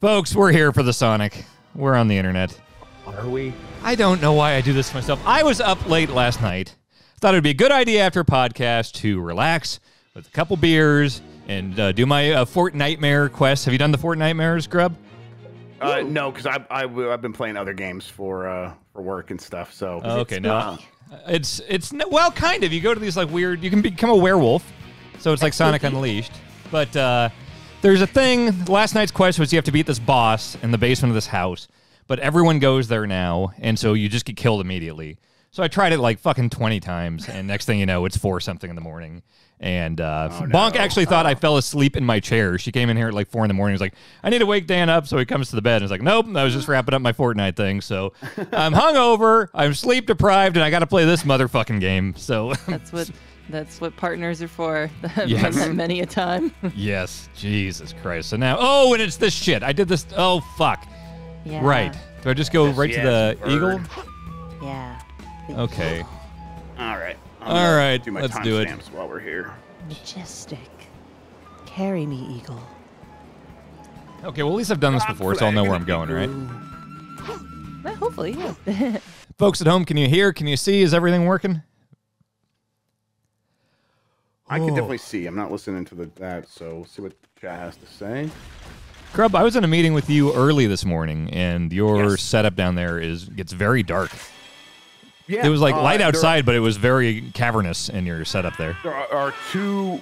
Folks, we're here for the Sonic. We're on the internet. Are we? I don't know why I do this to myself. I was up late last night. Thought it would be a good idea after a podcast to relax with a couple beers and uh, do my uh, Fortnitemare quest. Have you done the Fortnitemares, Grub? Uh, no, because I, I I've been playing other games for uh for work and stuff. So okay, no. Uh, It's it's well, kind of. You go to these like weird. You can become a werewolf, so it's like Sonic Unleashed. But uh, there's a thing. Last night's quest was you have to beat this boss in the basement of this house, but everyone goes there now, and so you just get killed immediately. So I tried it like fucking twenty times, and next thing you know, it's four something in the morning. And uh, Bonk actually thought I fell asleep in my chair. She came in here at like four in the morning. Was like, "I need to wake Dan up," so he comes to the bed and he's like, "Nope, I was just wrapping up my Fortnite thing." So I'm hungover, I'm sleep deprived, and I got to play this motherfucking game. So That's what that's what partners are for. Yes. many a time. yes, Jesus Christ. So now, oh, and it's this shit. I did this. Oh fuck. Yeah. Right. Do I just go right to yes, the eagle? Yeah. Okay. all right. I'm All Do my let's do it. timestamps while we're here. Majestic. Carry me, eagle. Okay. Well, at least I've done this before, so I'll know where I'm going, right? Well, hopefully, yeah. Folks at home, can you hear? Can you see? Is everything working? I can definitely see. I'm not listening to the that, so we'll see what chat has to say. Grub, I was in a meeting with you early this morning, and your Yes. setup down there is gets very dark. Yeah, It was like uh, light outside, but it was very cavernous in your setup there. There are, are two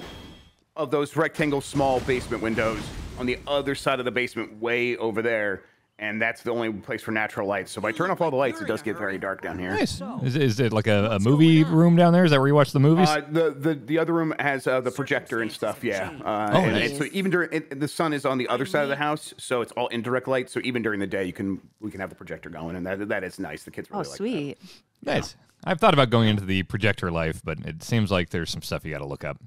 of those rectangle small basement windows on the other side of the basement, way over there, and that's the only place for natural light. So if I turn off all the lights, it does get very dark down here. Nice. Is, is it like a, a movie room down there? Is that where you watch the movies? Uh, the, the the other room has uh, the projector and stuff. Yeah. Uh, Oh, and, nice. and so even during it, the sun is on the other side of the house, so it's all indirect light. So even during the day, you can we can have the projector going, and that that is nice. The kids really Oh, like sweet. nice. I've thought about going into the projector life, but it seems like there's some stuff you got to look up.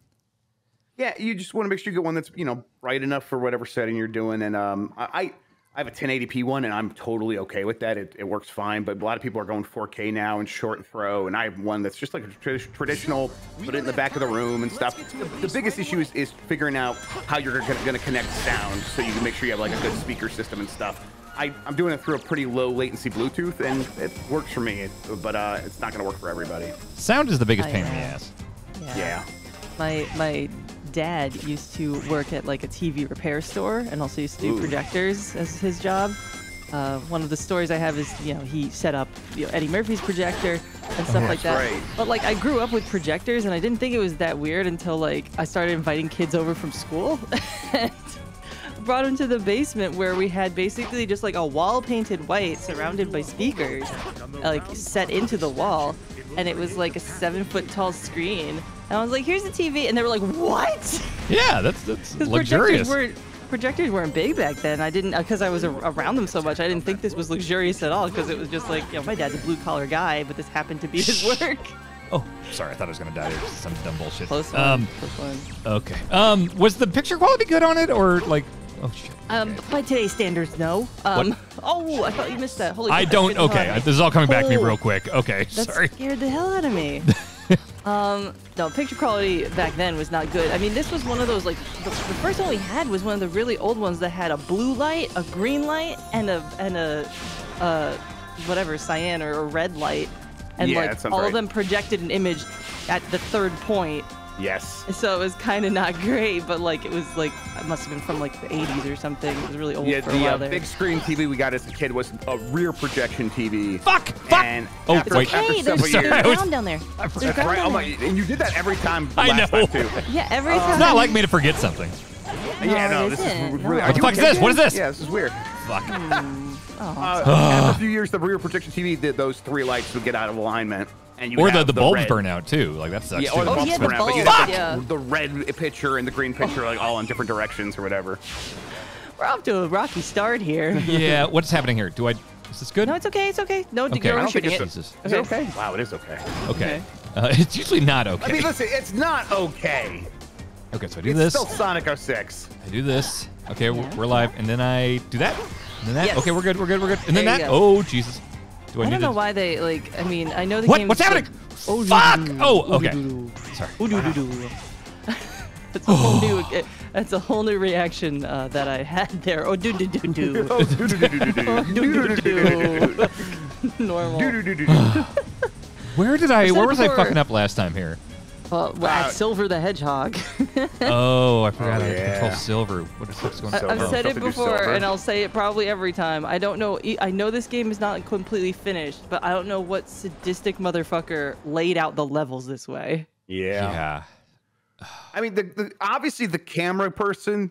Yeah, you just want to make sure you get one that's you know bright enough for whatever setting you're doing. And um, I I have a 1080p one, and I'm totally okay with that. It, it works fine. But a lot of people are going 4K now and short and throw, and I have one that's just like a tra- traditional. Put it in the back of the room and stuff. The, the biggest issue is, is figuring out how you're going to connect sound, so you can make sure you have like a good speaker system and stuff. I, I'm doing it through a pretty low latency Bluetooth, and it works for me. But uh, it's not going to work for everybody. Sound is the biggest I pain in the know. ass. Yeah. My my dad used to work at like a TV repair store and also used to do Ooh. projectors as his job. Uh, one of the stories I have is, you know, he set up you know, Eddie Murphy's projector and stuff like that. Right. But like, I grew up with projectors, and I didn't think it was that weird until like I started inviting kids over from school. and Brought them to the basement where we had basically just like a wall painted white surrounded by speakers, like set into the wall, and it was like a seven foot tall screen. And I was like, "Here's the TV," and they were like, "What?" Yeah, that's that's luxurious. projectors weren't projectors weren't big back then. I didn't because I was a- around them so much. I didn't think this was luxurious at all because it was just like, you know, my dad's a blue collar guy, but this happened to be his work. Oh, sorry, I thought I was gonna die. There's some dumb bullshit. Close one. Um, close one. okay. Um, was the picture quality good on it, or like? Oh shit. Um, by today's standards, no. Um, oh, I thought you missed that. Holy! I crap, don't. scared the hell Okay, this is all coming back to me Oh. real quick. Okay, That sorry. scared the hell out of me. um, no, picture quality back then was not good. I mean, this was one of those like the, the first one we had was one of the really old ones that had a blue light, a green light, and a and a uh, whatever cyan or a red light, and Yeah, like all right. of them projected an image at the third point. Yes. So it was kind of not great, but like it was like it must have been from like the 80s or something. It was really old Yeah, for a the while uh, there. big screen TV we got as a kid was a rear projection TV. Fuck! Fuck! And Oh, after, wait. after Hey, there's, several there's I years, was- ground down there. There's that's ground right. down my, there. and you did that every time I know. time too. Yeah, every time. It's not like me to forget something. yeah, No, no, this is isn't. really. No. What the you fuck is this? What is this? Yeah, this is weird. Fuck. Oh. Uh, after a few years, the rear projection TV, did those three lights would get out of alignment, and you Or would the, have the bulbs red. burn out too. Like that sucks Yeah, too. or the Oh, bulbs yeah, the burn out, but you'd have yeah. the red picture and the green picture like all in different directions or whatever. We're off to a rocky start here. yeah. What's happening here? Do I? Is this good? No, it's okay. It's okay. No, Okay. you're I don't shooting it's it. Jesus. It Okay. okay? Wow, it is okay. Okay. Uh, it's usually not okay. I mean, listen, it's not okay. okay, so I do It's this. still Sonic 06. I do this. Okay, we're- Yeah. we're live, and then I do that. And then that. Yes. Okay, we're good. We're good. We're good. And then There that. go. Oh Jesus. Do I, I don't know why they like. I mean, I know the What? game. What's happening? Oh, Fuck! doo-doo-doo. Oh, okay. Ooh-doo-doo. Sorry. Ooh-doo-doo-doo. That's a whole new. That's a whole new reaction uh, that I had there. Oh, do do do do. Oh, do, do, do, do, do, do. Do, do, do. Normal. Where did I? Where was I before. fucking up last time here? Uh, well, Uh, Silver the Hedgehog. Oh, I forgot Oh, I had to control yeah. silver. What is what's going I- on? I've said it before, and I'll say it probably every time. I don't know. I know this game is not completely finished, but I don't know what sadistic motherfucker laid out the levels this way. Yeah. yeah. I mean, the, the obviously the camera person,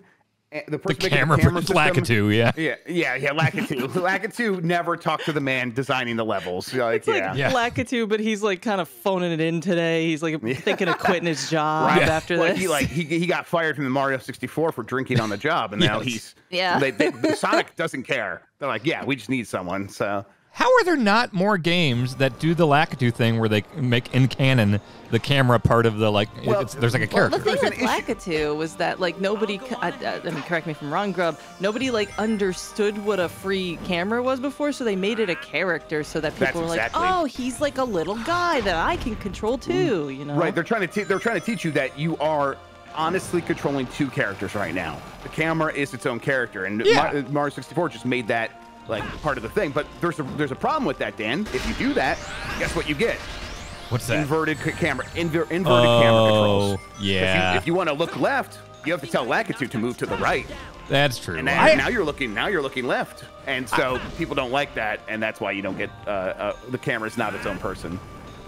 Eh, the The person making camera, the camera for system, Lakitu, yeah. Yeah, yeah, yeah. Lakitu. Lakitu never talked to the man designing the levels. Like, It's like yeah. Yeah. Lakitu, but he's like kind of phoning it in today. He's like thinking of quitting his job Right. after Like, this. he like he, he got fired from the Mario 64 for drinking on the job, and now he's Yeah. They, they, Sonic doesn't care. They're like, yeah, we just need someone. So How are there not more games that do the Lakitu thing where they make in canon the camera part of the like? Well, it's, there's like a character. Well, character. the thing with Lakitu was that like nobody, c- I, I- I mean, correct me if I'm wrong, Grub. Nobody like understood what a free camera was before, so they made it a character so that people That's were like, "Oh, he's like a little guy that I can control too," mm. you know? right, they're trying to te- they're trying to teach you that you are honestly controlling two characters right now. The camera is its own character, and Yeah. Uh, Mario 64 just made that like part of the thing. But there's a there's a problem with that, Dan. If you do that, guess what you get? What's that? Inverted c- camera, inver- inverted camera controls. Oh, 'Cause yeah. You, if you want to look left, you have to tell Lakitu to move to the right. That's true. And then, I- now you're looking now you're looking left, and so people don't like that, and that's why you don't get uh, uh, the camera's not its own person.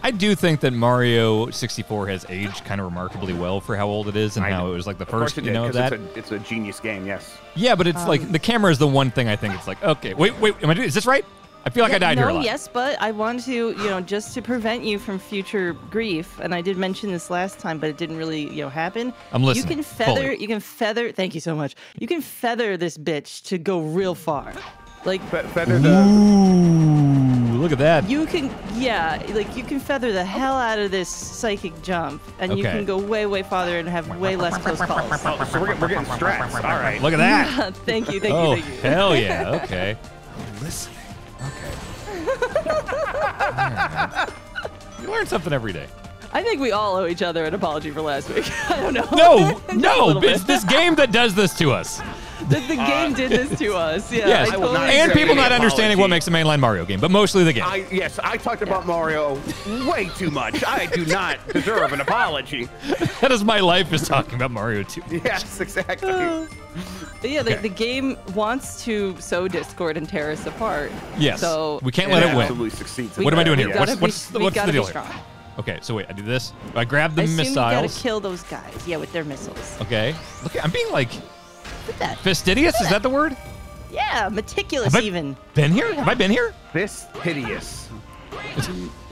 I do think that Mario 64 has aged kind of remarkably well for how old it is and I- how it was like the first, it you did, know 'cause that. it's a, it's a genius game. Yes. yeah, but it's like um, the camera is the one thing I think it's like, okay, wait, wait, am I doing, is this right? I feel like I died no, here a lot. yes, but I want to, you know, just to prevent you from future grief, and I did mention this last time, but it didn't really, you know, happen. I'm listening, You can feather, fully. you can feather. Thank you so much. You can feather this bitch to go real far. Like Fe- feather the Ooh, look at that. you can, yeah, like you can feather the hell out of this psychic jump, and you can go way, way farther and have way less close calls. oh, so we're, we're getting stressed. All right. Look at that. thank you, thank oh, you, thank you. hell yeah. Okay. I'm Listening. Okay. Alright. You learn something every day. I think we all owe each other an apology for last week. I don't know. No, no, it's this game that does this to us. The, the uh, game did this to us. Yeah. Yes, I will not totally and people any not understanding what makes a mainline Mario game, but mostly the game. I yes, I talked about Mario way too much. I do not deserve an apology. that is my life is talking about Mario 2. Yes, exactly. Uh, but yeah, Okay. the, the game wants to sow discord and tear us apart. Yes. So we can't let it win. absolutely succeeds. What am I doing here? What's- be- what's the- we what's the gotta deal be here? strong. Okay, so wait, I do this. I grab the I assume missiles. you gotta kill those guys. Yeah, with their missiles. Okay. Look, I'm being like Look at that. fastidious. Is that the word? Yeah, meticulous Have I even. been here? Have I been here? This hideous.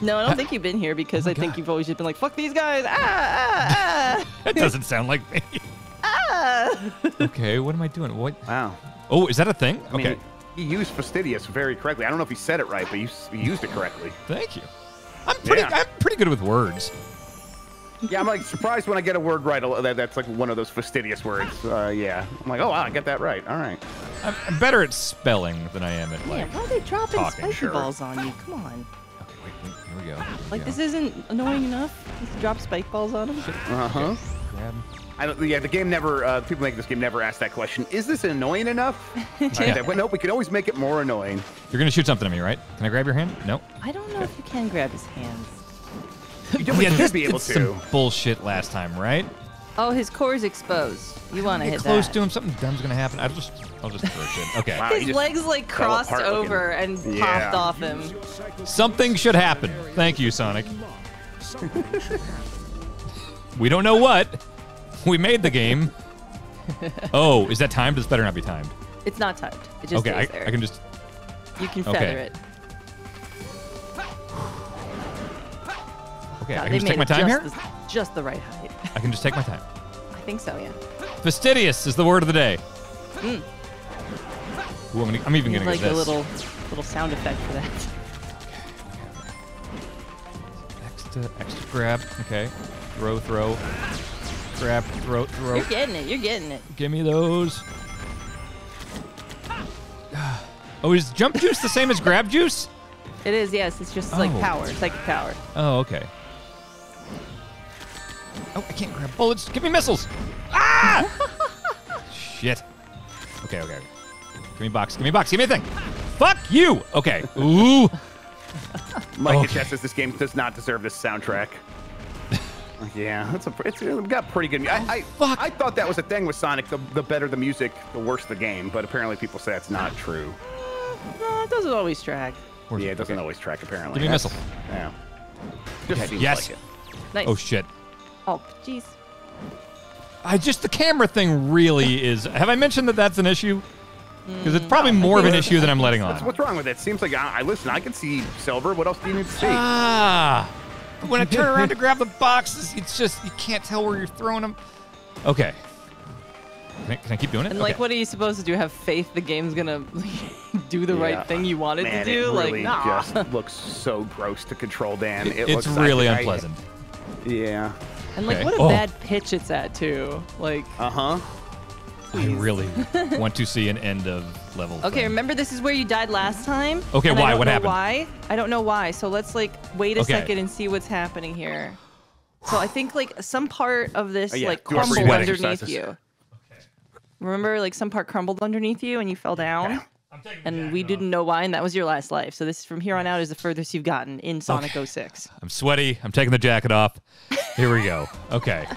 No, I don't think you've been here because Oh my I think God. you've always just been like, fuck these guys. Ah, ah, ah. That doesn't sound like me. ah, okay, what am I doing? What? Wow. Oh, is that a thing? I mean, okay, he used fastidious very correctly. I don't know if he said it right, but he, s- he used it correctly. thank you. I'm pretty. Yeah. I'm pretty good with words. Yeah, I'm like surprised when I get a word right. That, that's like one of those fastidious words. Uh, yeah, I'm like, oh wow, I get that right. All right. I'm, I'm better at spelling than I am at Yeah, like. why are they dropping talking, spiky sure. balls on you? Come on. Okay, wait, wait, here we go. Here we Like, go. this isn't annoying enough? Just drop spike balls on them? Uh huh. Grab. I don't, yeah, the game never. Uh, people making this game never ask that question. Is this annoying enough? I said, well, nope. We can always make it more annoying. You're gonna shoot something at me, right? Can I grab your hand? Nope. I don't know if you can grab his hands. You definitely this should be did able some to. bullshit last time, right? Oh, his core's exposed. You want to Get hit close that. to him. Something dumb's gonna happen. I'll just, I'll just throw shit. Okay. Wow, His legs like crossed apart looking. over and Yeah. popped off him. Something should happen. Thank you, Sonic. we don't know what. We made the game. Oh, is that timed? This better not be timed. It's not timed. It just Okay, I, stays there. I can just. You can okay. feather it. Okay, God, I can just take my time just here. the- just the right height. I can just take my time. I think so, yeah. Fastidious is the word of the day. Mm. Ooh, I'm, gonna, I'm even You gonna like get a little little sound effect for that. Extra, extra grab. Okay. Throw, throw. Grab, throw, throw. You're getting it. You're getting it. Give me those. Oh, is jump juice the same as grab juice? It is, yes. It's just like Oh. power, psychic power. Oh, okay. Oh, I can't grab bullets. Give me missiles. Ah! Shit. Okay, okay. Give me a box. Give me a box. Give me a thing. Fuck you. Okay. Ooh. Mike Okay. attests this game does not deserve this soundtrack. yeah, it's a it's, it's got pretty good. mu- I I, fuck. I thought that was a thing with Sonic. The, the better the music, the worse the game. But apparently, people say that's not true. No, it doesn't always track. Yeah, it? it doesn't Okay. always track. Apparently, Give me a missile. Yeah. Just seems Yes. like it. Nice. Oh shit. Oh, jeez. I just the camera thing really is. Have I mentioned that that's an issue? Because it's probably more of an issue than I'm letting That's on. what's wrong with it. Seems like I, I listen. I can see silver. What else do you need to see? Ah. When I turn around to grab the boxes, it's just you can't tell where you're throwing them. Okay. Can I, can I keep doing it? And like, Okay. what are you supposed to do? Have faith the game's gonna do the Yeah. right thing you want it Man, to do? it really like, nah. just looks so gross to control, Dan. It it's looks, I really think I- unpleasant. yeah. And like, Okay. what a Oh. bad pitch it's at too. Like, Uh huh. I really want to see an end of level. okay, thing. remember this is where you died last time. Okay, why? I don't What know happened? Why? I don't know why. So let's like wait a Okay. second and see what's happening here. So I think like some part of this Oh, yeah, like crumbled underneath exercises. you. Remember, like some part crumbled underneath you and you fell down. And we didn't know why, and that was your last life. So this from here on out is the furthest you've gotten in Sonic 06. I'm sweaty. I'm taking the jacket off. Here we go. Okay.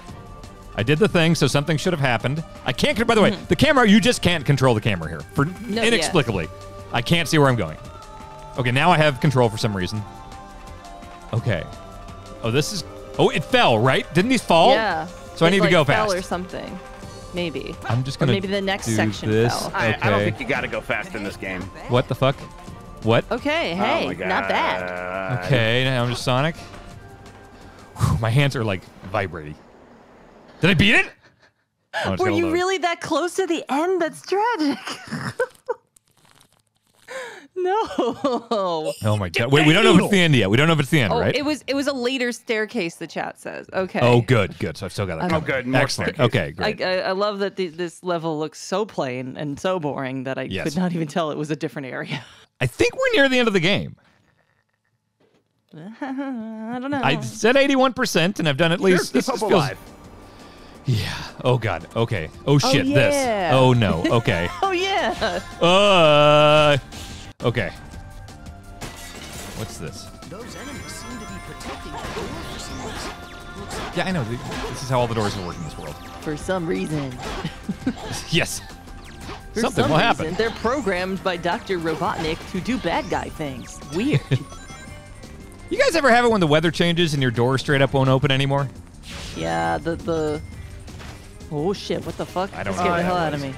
I did the thing, so something should have happened. I can't. By the way, mm-hmm. the camera. You just can't control the camera here for No, yeah. inexplicably. I can't see where I'm going. Okay, now I have control for some reason. Okay. Oh, this is. Oh, it fell. Right? Didn't these fall? Yeah. So I need to like, go fell fast. or something. Maybe. I'm just gonna. maybe the next do section this. fell. I, Okay. I don't think you got to go fast in this game. What the fuck? What? Okay, oh hey, my God. not bad. Okay, now I'm just Sonic. Whew, my hands are like vibrating. Did I beat it? Oh, Were you load. really that close to the end? That's tragic. no. Oh my god! Wait, we don't know if it's the end yet. We don't know if it's the end, Oh, right? it was it was a later staircase. The chat says. Okay. oh, good, good. So I've still got that. Oh, good, more Excellent. staircase. Okay, great. I, I love that the, this level looks so plain and so boring that I Yes. could not even tell it was a different area. I think we're near the end of the game. I don't know. I said 81%, and I've done at least. keep this hope feels- alive. Yeah. Oh god. Okay. Oh shit. yeah. This. Oh no. Okay. oh yeah. uh. Okay. What's this? Those enemies seem to be protecting the door for some reason. Yeah, I know. This is how all the doors will work in this world. For some reason. Yes. For Something some will reason, happen. they're programmed by Dr. Robotnik to do bad guy things. Weird. You guys ever have it when the weather changes and your door straight up won't open anymore? yeah, the the. Oh shit! What the fuck? I don't That know scared the hell out of was. me.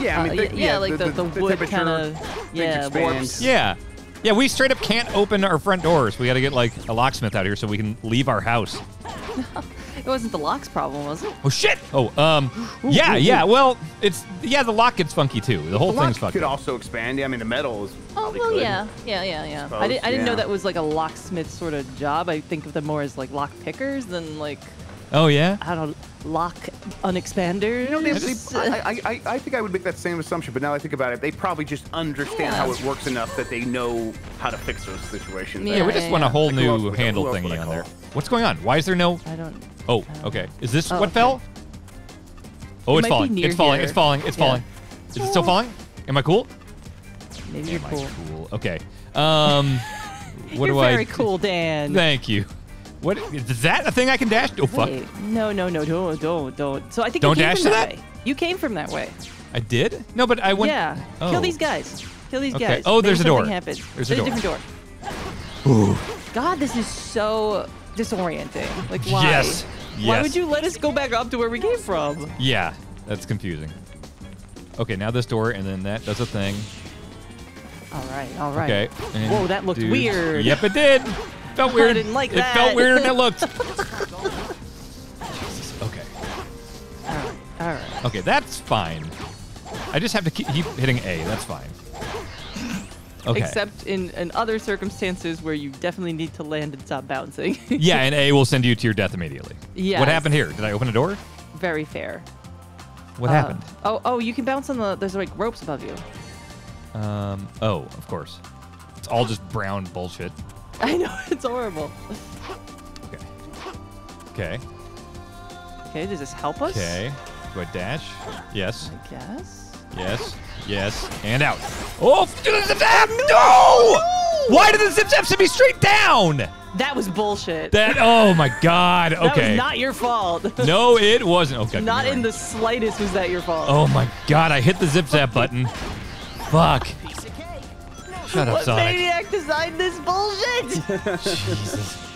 Yeah, I mean, Uh, the- yeah, yeah, like the, the, wood kind of yeah expand. warps. Yeah. Yeah, we straight up can't open our front doors. We got to get like a locksmith out here so we can leave our house. It wasn't the lock's problem, was it? Oh shit! Oh, um, yeah, yeah. Well, it's yeah. The lock gets funky too. The whole The thing's lock fucked. could also expand. Yeah, I mean, the metal is Oh probably well, could. yeah, yeah, yeah, yeah. I Suppose, didn't, I didn't know that was like a locksmith sort of job. I think of them more as like lock pickers than like Oh yeah. I don't lock unexpanders. You know, they, I they, just- I, I, I, I think I would make that same assumption, but now I think about it, they probably just understand Yeah. how it works enough that they know how to fix those situations. Yeah, Yeah, we just yeah, want a whole Like, who else new handle who else thingy on there. What's going on? Why is there no? I don't. Oh, okay. Is this Oh, what okay. fell? Oh, It it's might be falling. It's falling. It's falling. It's Yeah. falling. Is it still falling? Am I cool? Maybe you're Am I cool. cool? Okay. Um, what you're do very I? cool, Dan. Thank you. What is that? A thing I can dash? Oh fuck! Wait, no, no, no, don't, don't, don't. So I think Don't you came dash from that, that? way. You came from that way. I did. No, but I went. yeah. Oh. Kill these guys. Kill these Okay. guys. Oh, Maybe there's a something door. Happens. There's a different door. Ooh. God, this is so disorienting. Like, why? Yes. yes. Why would you let us go back up to where we came from? Yeah, that's confusing. Okay, now this door, and then that does a thing. All right, all right. Okay. and Whoa, that looked dude- weird. Yep, it did. Felt weird. I didn't like it that. felt weird and it looked. Okay. All right, all right. Okay, that's fine. I just have to keep, keep hitting A. That's fine. Okay. Except in, in other circumstances where you definitely need to land and stop bouncing. yeah, and A will send you to your death immediately. Yeah. What happened here? Did I open a door? Very fair. What Uh, happened? Oh, oh, you can bounce on the. There's like ropes above you. Um. Oh, of course. It's all just brown bullshit. I know it's horrible. Okay. Okay. Okay, does this help us? Okay. Do I dash? Yes. I guess. Yes. Yes. And out. Oh, the zap! No! Why did the zip zap send me straight down? That was bullshit. That. Oh my God. That Okay. was not your fault. no, it wasn't. Okay. not in the slightest was that your fault. Oh my God! I hit the zip zap button. Fuck. Piece of cake. Shut up, what Sonic. maniac designed this bullshit? Jesus.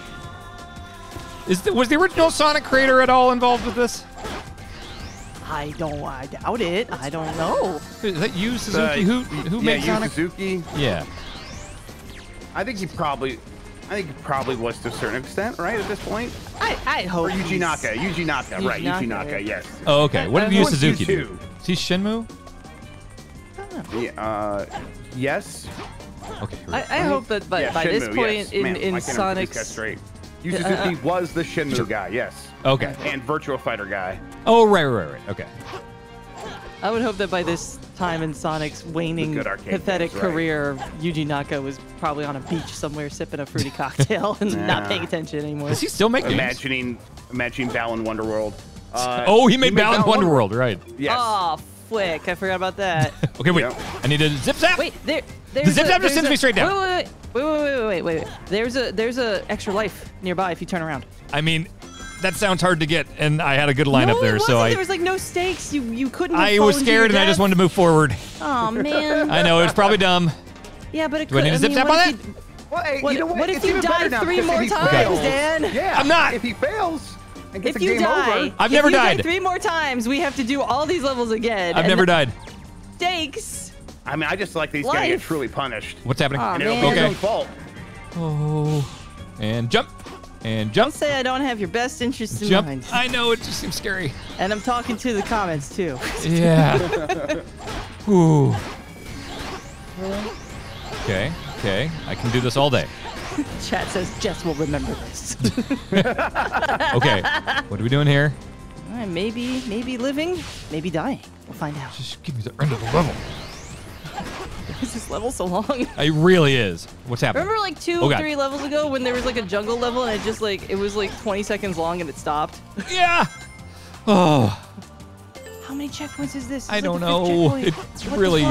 Is the, was the original Sonic creator at all involved with this? I don't. I doubt it. I don't know. Is that you, Uh, Suzuki? who who yeah, made Yu Sonic? Suzuki. Yeah. I think he probably, I think he probably was to a certain extent, right? At this point, I, I hope. or Yuji Naka, Yuji Naka, right? Yuji Yuji Naka, Naka, yes. Oh, okay. What Uh, did Yu Suzuki do? two? Is he Shenmue? Yeah, uh, yes. Okay. I. I hope that by, yeah, by this point yes. in, Man, in why can't I keep that Sonic's. straight. Yu Uh, Suzuki was the Shenmue guy, yes, Okay. and Virtual Fighter guy. Oh, right, right, right. Okay. I would hope that by this time in Sonic's waning, pathetic games, right. career, Yuji Naka was probably on a beach somewhere sipping a fruity cocktail and not paying attention anymore. Does he still make games? Imagining, imagining Balan Wonderworld. Uh, Oh, he made Balan Balan Wonderworld, right? Yes. Oh, flick! I forgot about that. Okay, wait. Yeah. I need to zip zap. Wait, there. There's zip a- zap just sends a- me straight down. Wait, wait, wait, wait, wait, wait, wait, wait. There's a there's a extra life nearby if you turn around. I mean, that sounds hard to get, and I had a good line no, up there, it so wasn't. I there was like no stakes. You you couldn't. have I was fallen to your scared and I just wanted to move forward. Oh man. I know it was probably dumb. yeah, but it Do I could. need to zip mean, zap what on if that? you- Well, hey, What- you know what? what if you die three more times, Dan? Yeah, I'm not. If he fails and gets If you game die, over, I've if never you died. three more times, we have to do all these levels again. I've never died. Stakes. I mean, I just like these guys gonna get truly punished. What's happening? Aw, And it'll be man. his Okay. fault. Oh. And jump. And jump. Don't say I don't have your best interests in Jump. mind. I know it just seems scary. And I'm talking to the comments too. Yeah. Ooh. Okay. Okay. I can do this all day. Chat says Jess will remember this. Okay. what are we doing here? all right, maybe maybe living, maybe dying. We'll find out. Just give me the end of the level. Is this level so long? It really is. What's happening? Remember like two, Oh, three levels ago when there was like a jungle level and it just like it was like 20 seconds long and it stopped. Yeah. Oh, How many checkpoints is this? I like don't know. It's What really-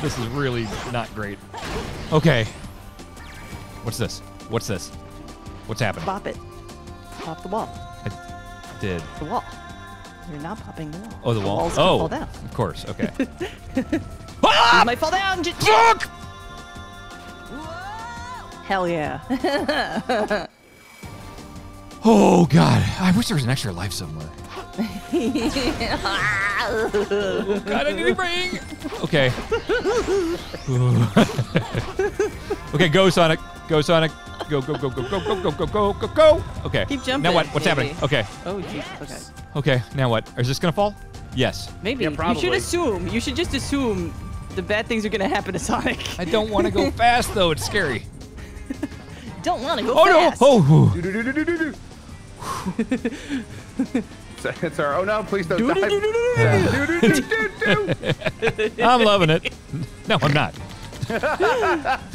this is really not great. Okay. What's this? What's this? What's happening? Bop it. Pop the wall. I did. The wall. You're not popping the wall. Oh, the wall. walls oh, fall down. of course. Okay. Ah! might fall down. J- Fuck! Hell yeah. Oh God! I wish there was an extra life somewhere. God, I need a ring. Okay. okay, go Sonic. Go Sonic. Go go go go go go go go go go go. Okay. Keep jumping, Now what? What's maybe. happening? Okay. oh Jesus. Okay. Okay. Now what? Is this gonna fall? Yes. Maybe Yeah, you should assume. You should just assume the bad things are gonna happen to Sonic. I don't want to go fast though. It's scary. Don't want to go Oh fast. Oh. Do-do-do-do-do-do. So It's our. Oh no! Please don't. I'm loving it. No, I'm not.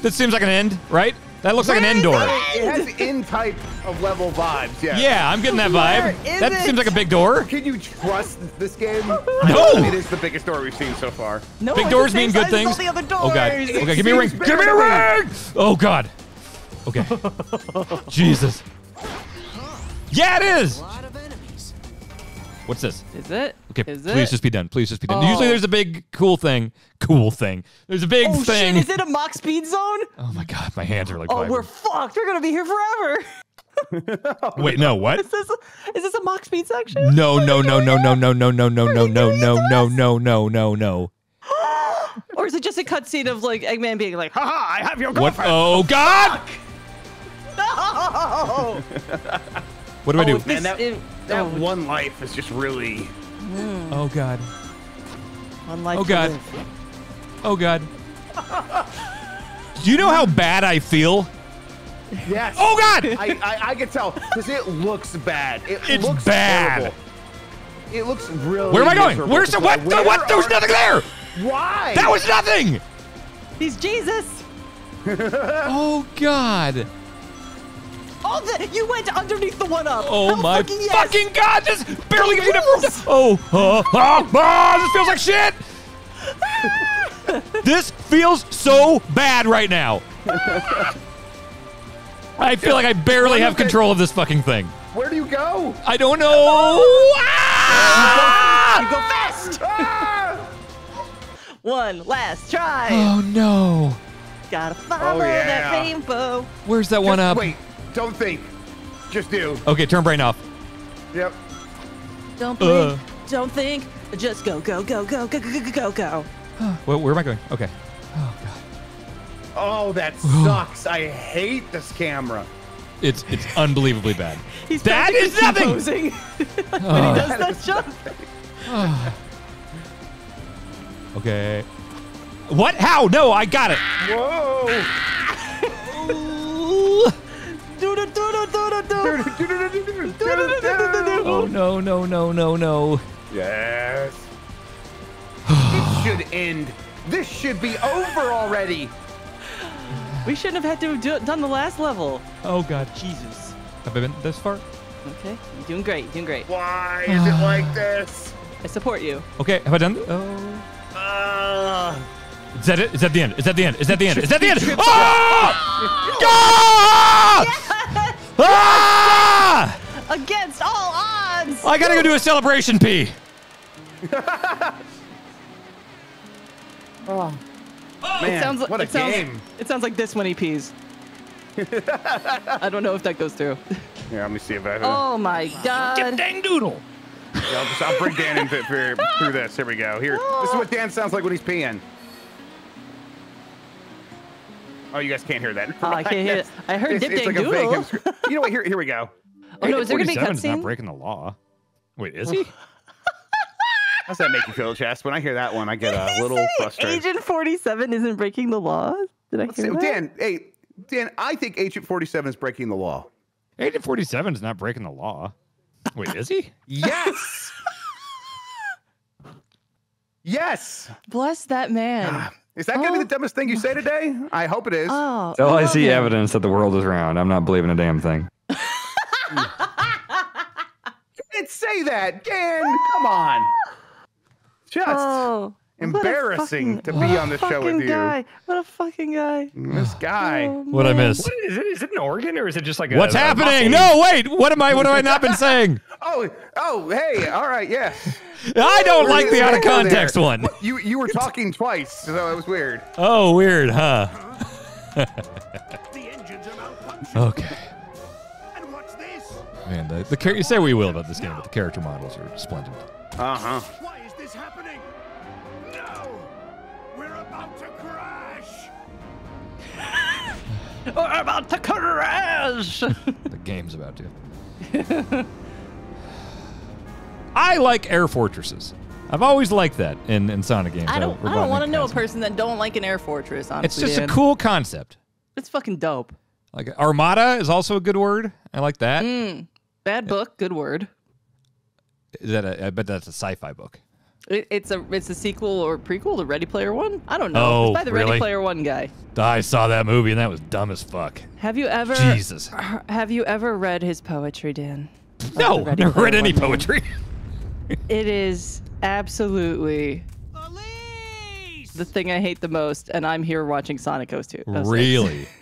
This seems like an end, right? That looks like an end door. It has in type of level vibes. Yeah. Yeah, I'm getting that vibe. That it? seems like a big door. Can you trust this game? No. It is the biggest door we've seen so far. No, Big doors mean good things. all the other doors. Oh god. Okay, give me a ring. Give me a ring. Oh god. Okay. Jesus. Yeah, it is. A lot of enemies. What's this? Is it? Okay, Is please it? just be done. Please just be done. Oh. Usually there's a big cool thing. Cool thing. There's a big Oh thing. shit! Is it a Mach Speed zone? oh my god, my hands are like. Oh, vibrating. we're fucked. We're gonna be here forever. Wait, no, what? Is this a, is this a Mach Speed section? No, no, no, no, no, no, no, no, no, no, no, no, no, no, no, no, no. Or is it just a cutscene of like Eggman being like, "Ha Haha! I have your girlfriend." What? Oh god! No!" What do I oh, do? Man, that, it- that oh, one life is just really. Hmm. Oh god. one life Oh, God. live. Oh god. Do you know how bad I feel? Yes. Oh god! I, I, I can tell because it looks bad. It It's looks bad. Terrible. It looks really. Where am I going? Where's the to what? play. The Where what? There was nothing there. Why? That was nothing. He's Jesus. Oh god. Oh, the, you went underneath the one up. Oh Hell my fucking yes. fucking god! This barely gets rules. enough. Oh, oh, oh, oh, this feels like shit. this feels so bad right now. I feel like I barely have control of this fucking thing. Where do you go? I don't know. Ah! You go fast. Ah! One last try. Oh no! Gotta follow yeah. that rainbow. Where's that one up? Wait, don't think. Just do. Okay, turn brain off. Yep. Don't Uh. Don't think. Just go, go, go, go, go, go, go, go, go. Where, where am I going? Okay. Oh, god. Oh, that sucks. I hate this camera. It's it's unbelievably bad. He's That is practically nothing! T-posing when he does that jump. Okay. What? How? No, I got it. Whoa! Oh no no no no no. Yes. it should end. This should be over already. We shouldn't have had to have do, done the last level. Oh god. Jesus. Have I been this far? Okay, you're doing great. Doing great. Why is it like this? I support you. Okay. Have I done? Oh. Uh, Is that it? Is that the end? Is that the end? Is that the end? Is that the end? trips Ah! Ah! Ah! Against all odds. I gotta go do a celebration pee. Oh man, it sounds like what a it sounds, game. It sounds like this when he pees. I don't know if that goes through. Yeah, let me see if I. Oh my god. Get Dang doodle. Yeah, I'll, just, I'll bring Dan in for, through this. Here we go. Here, this is what Dan sounds like when he's peeing. Oh, you guys can't hear that. Oh, I can't hear it. I heard It's, Dip it's Dang like Doodle. vacant. You know what? Here, here we go. Oh no, is there gonna be a 47 is not breaking the law. Wait, is he? How's that make you feel, Chess? When I hear that one, I get uh, a little frustrated. Agent 47 isn't breaking the law. Did I Let's hear see- that? Dan, hey, Dan, I think Agent 47 is breaking the law. Agent 47 is not breaking the law. Wait, is he? Yes. Yes. Bless that man. Ah, is that going to be Oh. the dumbest thing you say today? I hope it is. Oh, Till I love see him. evidence that the world is round, I'm not believing a damn thing. Didn't say that, Dan. Come on. Just Oh, what a embarrassing fucking- to be on the show with you. Guy. What a fucking guy. This guy. Oh, What I miss? What is it? Is it an organ or is it just like a? What's a happening? muffin? No, wait. What am I? What have I not been saying? Oh, oh, hey, all right, yeah. I don't Where like the out of go there? context one. What, You you were talking twice, so it was weird. Oh, weird, huh? The engines are. Okay. And what's this? Man, the, the char- you say we will about this game, but the character models are splendid. Uh huh. We're about to crash. The game's about to. I like air fortresses. I've always liked that in, in Sonic games. I don't. I don't want to know a person that don't like an air fortress. Honestly, It's just Dan. a cool concept. It's fucking dope. Like Armada is also a good word. I like that. Mm. Bad book. Good word. Is that a, I bet that's a sci-fi book. It, it's a it's a sequel or prequel to Ready Player One. I don't know. Oh, it's by the really? Ready Player One guy. I saw that movie and that was dumb as fuck. Have you ever Jesus. have you ever read his poetry, Dan? No, Ready never read any poetry. It is absolutely Elise! the thing I hate the most, and I'm here watching Sonic 02. 06. really?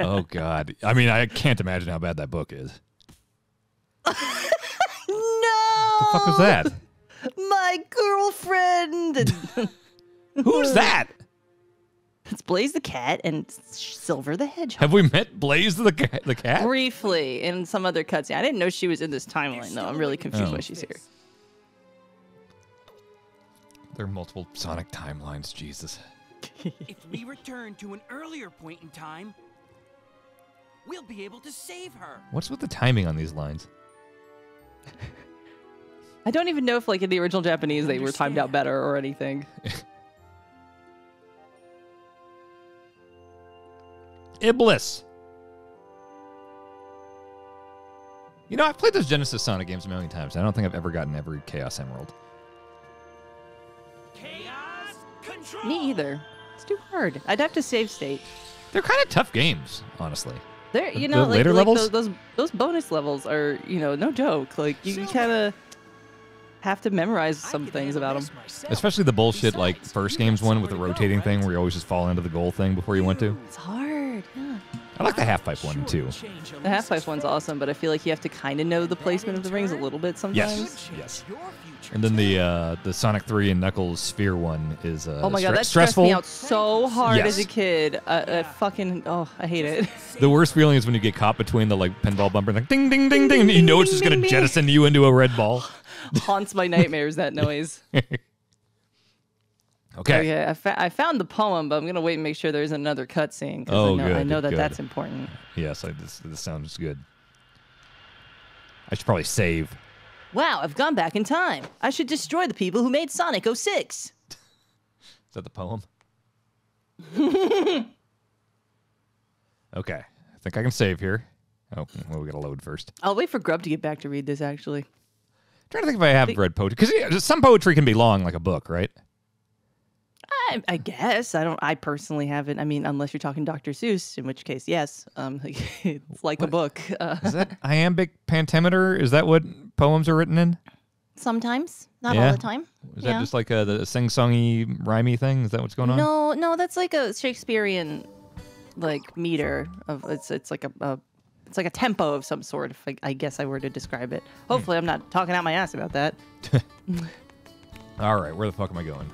Oh God. I mean, I can't imagine how bad that book is. No. What The fuck was that? My girlfriend. Who's that? it's Blaze the cat and Silver the hedgehog. Have we met Blaze the ca- the cat? Briefly in some other cutscene. I didn't know she was in this timeline though. I'm really confused Oh. why she's here. There are multiple Sonic timelines. Jesus. If we return to an earlier point in time, we'll be able to save her. What's with the timing on these lines? I don't even know if like in the original Japanese they were timed out better or anything. Iblis. You know, I've played those Genesis Sonic games a million times. I don't think I've ever gotten every Chaos Emerald. Chaos control! Me either. It's too hard. I'd have to save state. They're kind of tough games, honestly. There, you The know, like, later like levels? Those, those those bonus levels are, you know, no joke. Like you kind of have to memorize some things about them. Especially the bullshit like first games one with the rotating thing where you always just fall into the goal thing before you went to. It's hard. Yeah. I like the half pipe one too. The half pipe one's awesome, but I feel like you have to kind of know the placement of the rings a little bit sometimes. Yes, yes. And then the uh, the Sonic Three and Knuckles Sphere one is uh, Oh my stre- god, that stressed stressful. me out so hard as a kid. Uh, uh, fucking, oh, I hate it. The worst feeling is when you get caught between the like pinball bumper and like ding ding ding ding, and you know it's just gonna ding, ding. jettison you into a red ball. Haunts my nightmares. That noise. Okay. Okay, I, fa- I found the poem, but I'm gonna wait and make sure there isn't another cutscene because Oh, I know, I good, know that good. that's important. Yes, I, this this sounds good. I should probably save. Wow, I've gone back in time. I should destroy the people who made Sonic 06. Is that the poem? okay, I think I can save here. Oh, well, we gotta load first. I'll wait for Grub to get back to read this. Actually, trying to think if I have read poetry because yeah, some poetry can be long, like a book, right? I, I guess I don't. I personally haven't. I mean, unless you're talking Dr. Seuss, in which case, yes. Um, it's like a book. Uh, Is that iambic pentameter? Is that what poems are written in? sometimes, not Yeah. all the time. Is yeah. that just like a, the sing-songy, rhymey thing? Is that what's going on? No, no, that's like a Shakespearean like meter of it's it's like a, a it's like a tempo of some sort. If I, I guess I were to describe it. Hopefully, I'm not talking out my ass about that. All right, where the fuck am I going?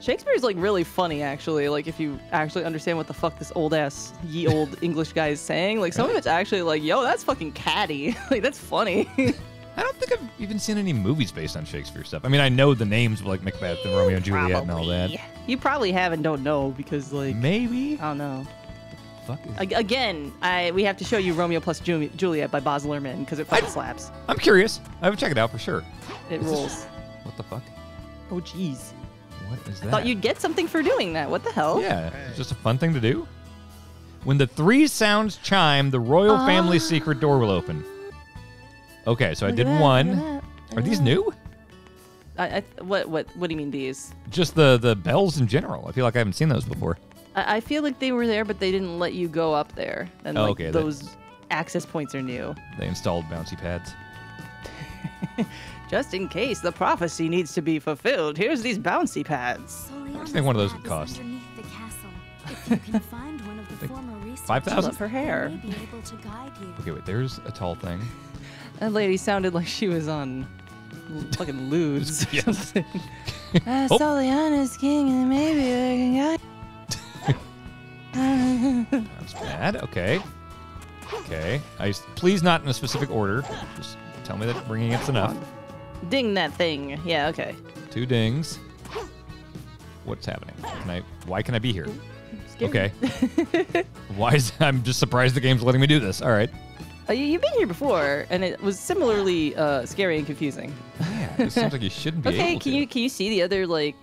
Shakespeare's like really funny, actually. Like if you actually understand what the fuck this old ass ye old English guy is saying, like some of it's actually like, yo, that's fucking catty. like that's funny. I don't think I've even seen any movies based on Shakespeare stuff. I mean, I know the names of like Macbeth and Romeo and Juliet and all that. You probably have and don't know because like Maybe. I don't know. Fuck is- Ag- Again, I we have to show you Romeo plus Ju- Juliet by Baz Luhrmann because it fucking slaps. I'm curious. I would check it out for sure. It Is this- rules. What the fuck? Oh jeez. What is that? I thought you'd get something for doing that. What the hell? Yeah, it's just a fun thing to do. When the three sounds chime, the royal family secret door will open. Okay, so I Ah. Did at that, look one. at that, look Are these that. new? I, I, what what what do you mean these? Just the the bells in general. I feel like I haven't seen those before. I, I feel like they were there, but they didn't let you go up there. And Oh, like okay, those access points are new. They installed bouncy pads. Just in case the prophecy needs to be fulfilled, here's these bouncy pads. How much do you think one of those would cost? Underneath the castle. If you can find one of the former researchers, 5,000? Love her hair. they may be able to guide you. Okay, wait. There's a tall thing. That lady sounded like she was on fucking lewds or Yes. something. Uh, Oh. Soleanna's king, and maybe I can guide. That's bad. Okay. Okay. I s- please not in a specific order. Just tell me that bringing it's enough. Ding that thing. Yeah, okay. Two dings. What's happening? Can I? Why can I be here? Okay. why is I'm just surprised the game's letting me do this. All right. Uh, you, you've been here before, and it was similarly uh, scary and confusing. Yeah. It seems like you shouldn't be Okay, can to. you can you see the other like?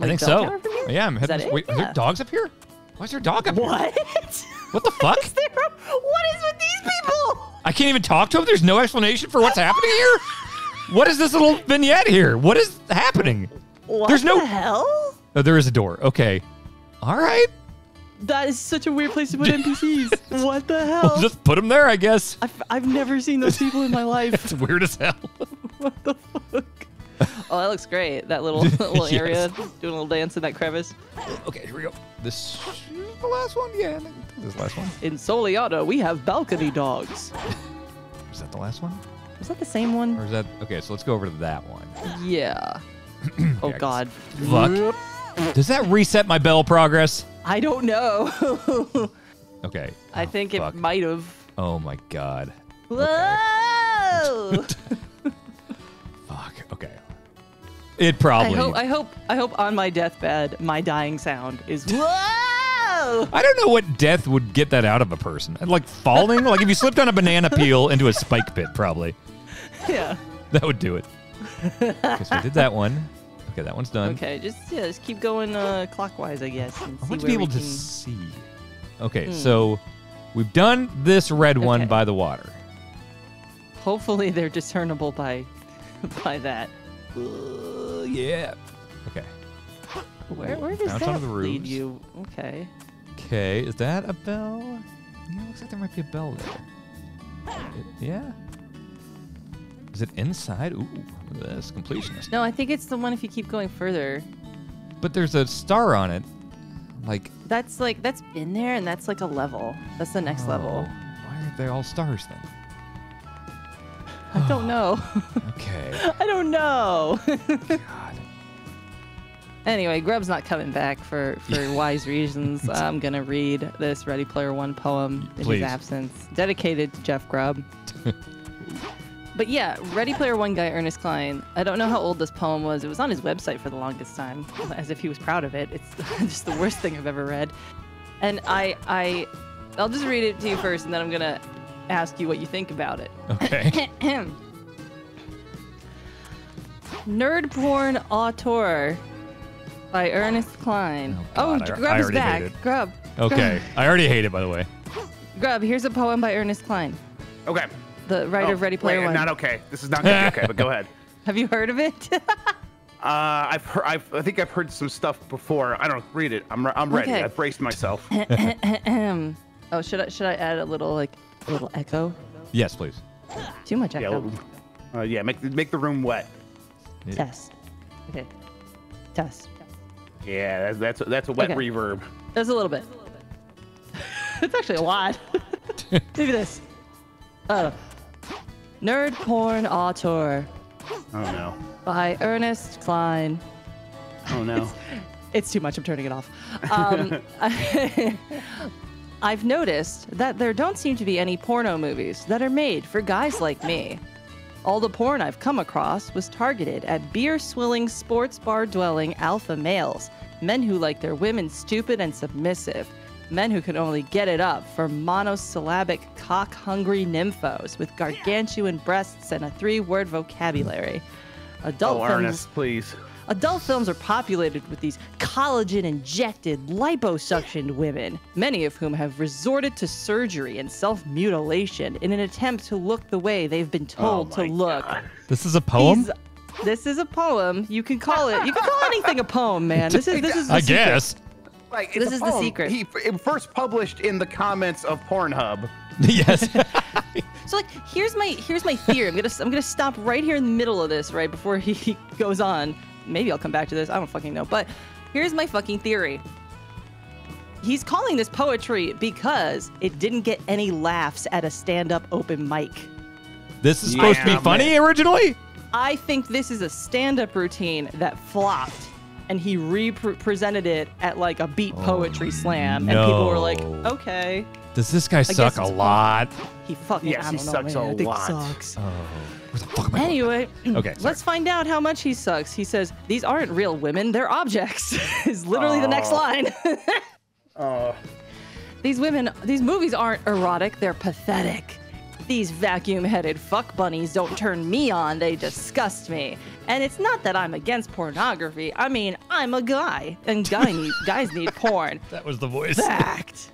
I think so. tower from here? Yeah, I'm Is heading. that it? Wait, are there dogs up here? Why is there a dog up here? What? What the fuck? Is there- what is with these people? I can't even talk to them. There's no explanation for what's happening here. What is this little vignette here? What is happening? What There's no- the hell? Oh, there is a door. Okay. All right. That is such a weird place to put NPCs. what the hell? We'll just put them there, I guess. I've, I've never seen those people in my life. It's weird as hell. what the fuck? Oh, that looks great. That little little Yes. area, doing a little dance in that crevice. Uh, okay, here we go. This is the last one. Yeah, I think this is the last one. In Soleanna, we have balcony dogs. Is that the last one? Is that the same one? Or one? is that okay? So let's go over to that one. Yeah. oh I can God. Fuck. Does that reset my bell progress? I don't know. Okay. I Oh, think fuck. it might have. Oh my god. Whoa! Fuck. Okay. It probably. I probably. hope, I hope, I hope on my deathbed, my dying sound is whoa. I don't know what death would get that out of a person. Like falling? like if you slipped on a banana peel into a spike pit, probably. Yeah. That would do it. Okay, so we did that one. Okay, that one's done. Okay, just yeah, just keep going uh, clockwise, I guess. And I want to be able to can- see. Okay, Hmm. so we've done this red one by the water. Hopefully, they're discernible by by that. Uh, yeah. Okay. Where where does that lead you? Okay. Okay, is that a bell? Yeah, looks like there might be a bell there. It- yeah. Is it inside? Ooh, look at this completionist. No, I think it's the one if you keep going further. But there's a star on it. Like, That's like that's been there, and that's like a level. That's the next oh, level. Why aren't they all stars then? I don't know. Okay. I don't know. Anyway, Grubb's not coming back for for wise reasons. I'm gonna read this Ready Player One poem in Please. his absence, dedicated to Jeff Grubb. but yeah, Ready Player One guy Ernest Cline. I don't know how old this poem was. It was on his website for the longest time, as if he was proud of it. It's just the worst thing I've ever read. And I I I'll just read it to you first, and then I'm gonna ask you what you think about it. Okay. Nerd porn auteur by Ernest Cline. Oh, God, I- I Grubb is back. Grubb. Okay. I already hate it, by the way. Grubb, here's a poem by Ernest Cline, Okay. the writer Oh, of Ready Player wait, One. Not okay. This is not gonna be okay. But go ahead. Have you heard of it? Uh, I've heard. I've, I think I've heard some stuff before. I don't read it. I'm. I'm ready. Okay. I've braced myself. oh, should I should I add a little like a little echo? Yes, please. Too much yeah. echo. Uh, yeah. Make the- make the room wet. Test. Okay. Test. Yeah. That's that's, that's a wet Okay. reverb. That's a little bit. it's actually a lot. Look at this. Uh, Nerd porn auteur Oh no. by Ernest Cline. Oh no. It's too much. I'm turning it off. Um, I've noticed that there don't seem to be any porno movies that are made for guys like me. All the porn I've come across was targeted at beer swilling, sports bar dwelling alpha males, men who like their women stupid and submissive, men who can only get it up for monosyllabic cock hungry nymphos with gargantuan breasts and a three word vocabulary. Adult Oh. Ernest, please. Adult films are populated with these collagen injected, liposuctioned women, many of whom have resorted to surgery and self mutilation in an attempt to look the way they've been oh told to Oh my look. God. This is a poem? These- this is a poem. You can call it. You can call anything a poem, man. This is this is. The I secret. guess. Like, This it's a is the secret. He it first published in the comments of Pornhub. yes. So like, here's my here's my theory. I'm gonna I'm gonna stop right here in the middle of this, right before he goes on. Maybe I'll come back to this. I don't fucking know. But here's my fucking theory. He's calling this poetry because it didn't get any laughs at a stand-up open mic. this is supposed to be Yeah, funny originally? I think this is a stand-up routine that flopped, and he re-presented it at like a beat oh, poetry slam, and people were like, Oh, "Okay." Does this guy guess suck a lot? He fucking Yes, I he don't know, sucks man. a I think lot. He sucks. Oh, where the fuck? Anyway, mm, Okay, sorry. let's find out how much he sucks. He says, These aren't real women, they're objects, is literally the next line. Oh. these women, these movies aren't erotic, they're pathetic. These vacuum headed fuck bunnies don't turn me on, they disgust me. And it's not that I'm against pornography, I mean, I'm a guy, and guy need, guys need porn. That was the voice. Fact.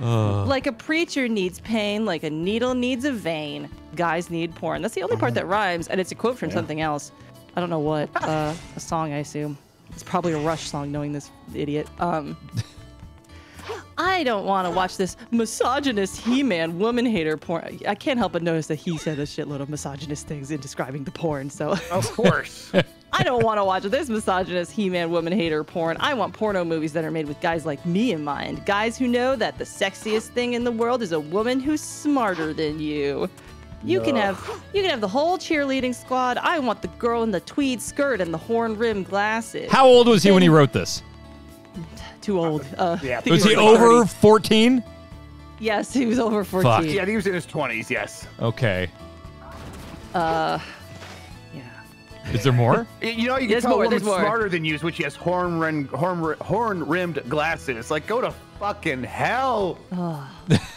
Like a preacher needs pain, like a needle needs a vein. Guys need porn. That's the only part that rhymes, and it's a quote from something else. I don't know what. Uh, a song, I assume. It's probably a Rush song, knowing this idiot. Um, I don't want to watch this misogynist He-Man woman hater porn. I can't help but notice that he said a shitload of misogynist things in describing the porn. So Of course. I don't want to watch this misogynist He-Man woman hater porn. I want porno movies that are made with guys like me in mind. Guys who know that the sexiest thing in the world is a woman who's smarter than you. You can have you can have the whole cheerleading squad. I want the girl in the tweed skirt and the horn-rimmed glasses. How old was he when he wrote this? Too old. Uh, Yeah. I Was he like over 14? Yes, he was over 14. yeah, he was in his 20s. Yes. Okay. Uh, yeah. Is there more? You know, you can There's tell more, a woman's there's more. smarter than you which when she has horn rim, horn horn rimmed glasses. Like, go to fucking hell. I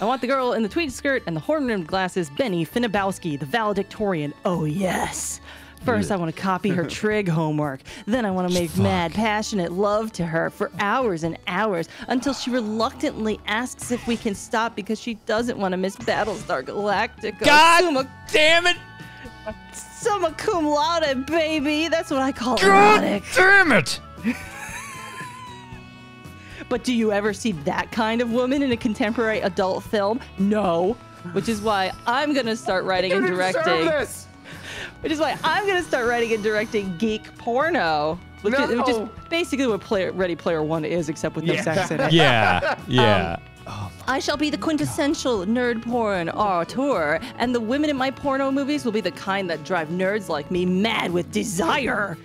want the girl in the tweed skirt and the horn-rimmed glasses, Benny Finnebowski, the valedictorian. Oh, yes. First, I want to copy her trig homework. Then, I want to make mad, passionate love to her for hours and hours until she reluctantly asks if we can stop because she doesn't want to miss Battlestar Galactica. God Summa, damn it! summa cum laude, baby. That's what I call God erotic. damn it! But do you ever see that kind of woman in a contemporary adult film? No. Which is why I'm gonna start writing and directing. This. Which is why I'm gonna start writing and directing geek porno. Which, is, which is basically what player, Ready Player One is, except with no Yeah. sex in it. Yeah, um, yeah. Oh I shall be the quintessential nerd porn auteur, and the women in my porno movies will be the kind that drive nerds like me mad with desire.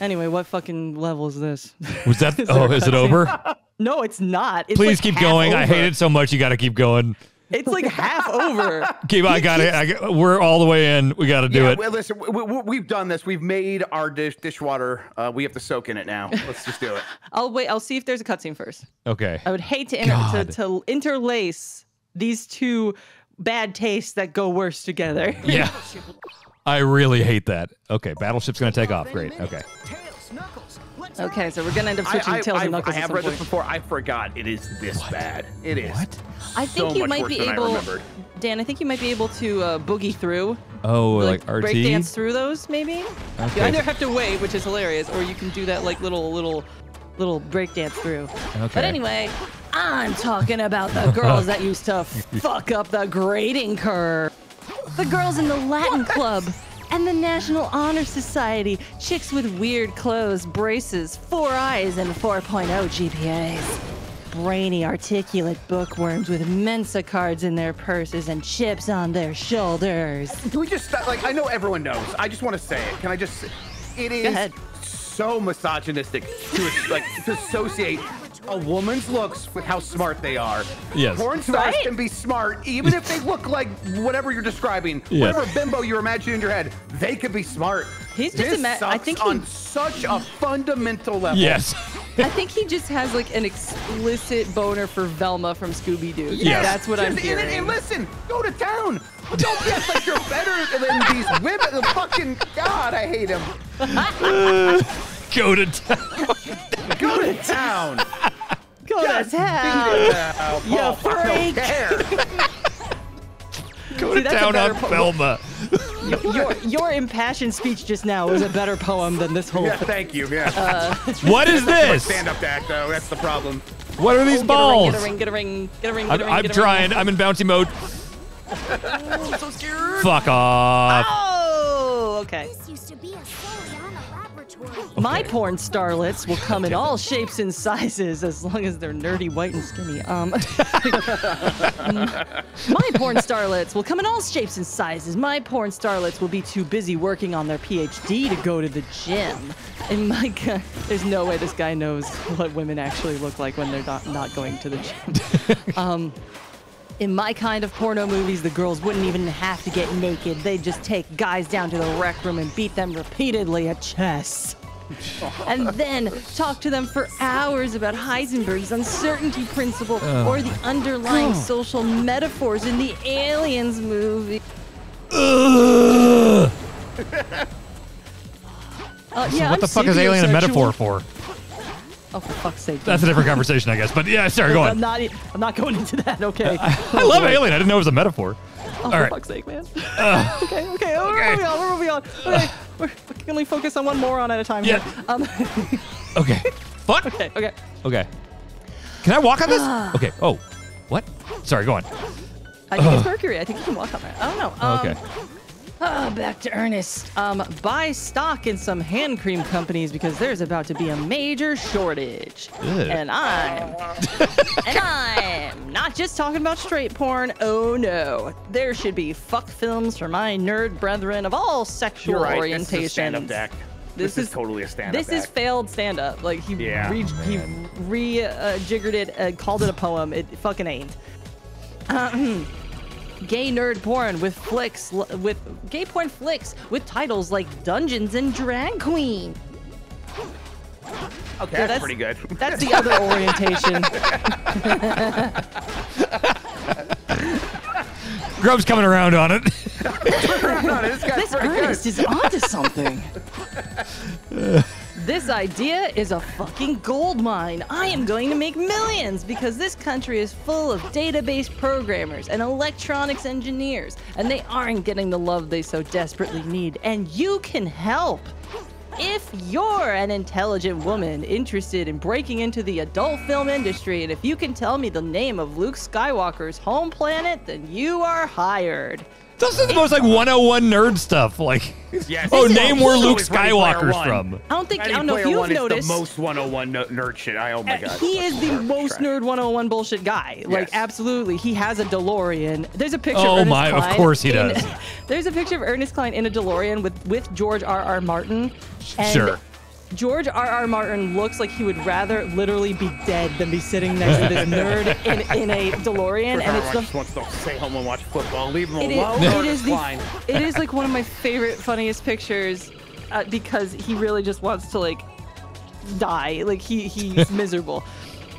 Anyway, what fucking level is this? Was that? Is oh, is it over? no, it's not. It's Please like keep half going. I hate it so much. You got to keep going. It's like half over. Keep. I got it. I got, we're all the way in. We got to do yeah, it. Well, listen, we, we, we've done this. We've made our dish dishwater. Uh, we have to soak in it now. Let's just do it. I'll wait. I'll see if there's a cutscene first. Okay. I would hate to, inter- to to interlace these two bad tastes that go worse together. Yeah. I really hate that. Okay, battleship's gonna take off. Great. Okay. Okay, so we're gonna end up switching I, I, tails I, and knuckles. I at have some read this before. I forgot it is this bad. It is. What? I think so you much might be than I able. Dan. I think you might be able to uh, boogie through, Oh, like, RT. break dance through those, maybe. You Okay. either have to wait, which is hilarious, or you can do that like little little little break dance through. Okay. But anyway, I'm talking about the girls that used to fuck up the grading curve. The girls in the Latin Club and the National Honor Society. Chicks with weird clothes, braces, four eyes, and 4.0 GPAs. Brainy, articulate bookworms with Mensa cards in their purses and chips on their shoulders. Can we just stop? Like, I know everyone knows. I just want to say it. Can I just? It is so misogynistic to like to associate a woman's looks with how smart they are. Yes. Porn stars Right? can be smart even if they look like whatever you're describing. Yes. Whatever bimbo you're imagining in your head, they could be smart. He's just this ima- I sucks think he- on such a fundamental level. Yes. I think he just has like an explicit boner for Velma from Scooby Doo. Yes. That's what I'm Just- and, hearing. and listen, go to town. Don't act like you're better than these women. The fucking God, I hate him. Go to town. Go to town. Go to town. beat it out. You Oh, I freak. Go See, to town on po- Velma. your your impassioned speech just now was a better poem than this whole. Yeah, thank you. Yeah. Uh, what is this? Stand-up act, though. That's the problem. What are these oh, Get a balls? ring, get a ring, get a ring, get a ring, get a ring. I'm get a trying. I'm in bouncy mode. Oh, I'm so scared. Fuck off. Oh, okay. This used to be a Soleanna laboratory. My porn starlets will come in all shapes and sizes as long as they're nerdy, white, and skinny. Um, my porn starlets will come in all shapes and sizes. My porn starlets will be too busy working on their PhD to go to the gym. And my God, there's no way this guy knows what women actually look like when they're not, not going to the gym. um, in my kind of porno movies, the girls wouldn't even have to get naked. They'd just take guys down to the rec room and beat them repeatedly at chess. and then talk to them for hours about Heisenberg's uncertainty principle or the underlying social metaphors in the Aliens movie. Uh, yeah, what I'm the fuck is alien a metaphor for? Oh, for fuck's sake. That's a different conversation, I guess. But yeah, sorry, go on. I'm not, I'm not going into that, okay? I love Alien. I didn't know it was a metaphor. Oh, All for right. fuck's sake, man. okay, okay, oh, we're moving on, we're moving on. Okay, we're, we can only focus on one moron at a time Yeah. here. Um, Okay. What? okay, okay. Okay. Can I walk on this? Okay. Oh. What? Sorry, go on. I think it's Mercury. I think you can walk on that. I don't know. Um, Okay. Ah, back to Ernest. Um, buy stock in some hand cream companies because there's about to be a major shortage. Ugh. And I'm and I'm not just talking about straight porn. Oh no, there should be fuck films for my nerd brethren of all sexual You're right. This is orientations. stand-up act. This, is, totally a stand-up This is failed stand up. Like he Yeah. re, he re uh, jiggered it, uh, called it a poem. It fucking ain't. Ahem. gay nerd porn with flicks with gay porn flicks with titles like Dungeons and Drag Queen. okay, Yeah, that's, pretty good. That's the other orientation. Grubb's coming around on it. no, this guy's this pretty Ernest good. is onto something. this idea is a fucking gold mine. I am going to make millions because this country is full of database programmers and electronics engineers, and they aren't getting the love they so desperately need. And you can help. if you're an intelligent woman interested in breaking into the adult film industry, and if you can tell me the name of Luke Skywalker's home planet, then you are hired. This is the most like 101 nerd stuff. Like, Yes. oh, This is name also where Luke is Ready Player Skywalker's One. from. I don't think I Ready don't know if Player you've One noticed. is the most 101 no- nerd shit. I oh my uh, god. he is the Trash. most nerd 101 bullshit guy. Like, Yes. absolutely. He has a DeLorean. There's a picture Oh of Ernest my, of Cline course he in- does. there's a picture of Ernest Cline in a DeLorean with, with George R. R. Martin. And Sure. George R. R. Martin looks like he would rather literally be dead than be sitting next to this nerd in, in a DeLorean. And it's the just wants to stay home and watch football. Leave him it is, alone. it is the it is like one of my favorite funniest pictures uh, because he really just wants to like die like he he's miserable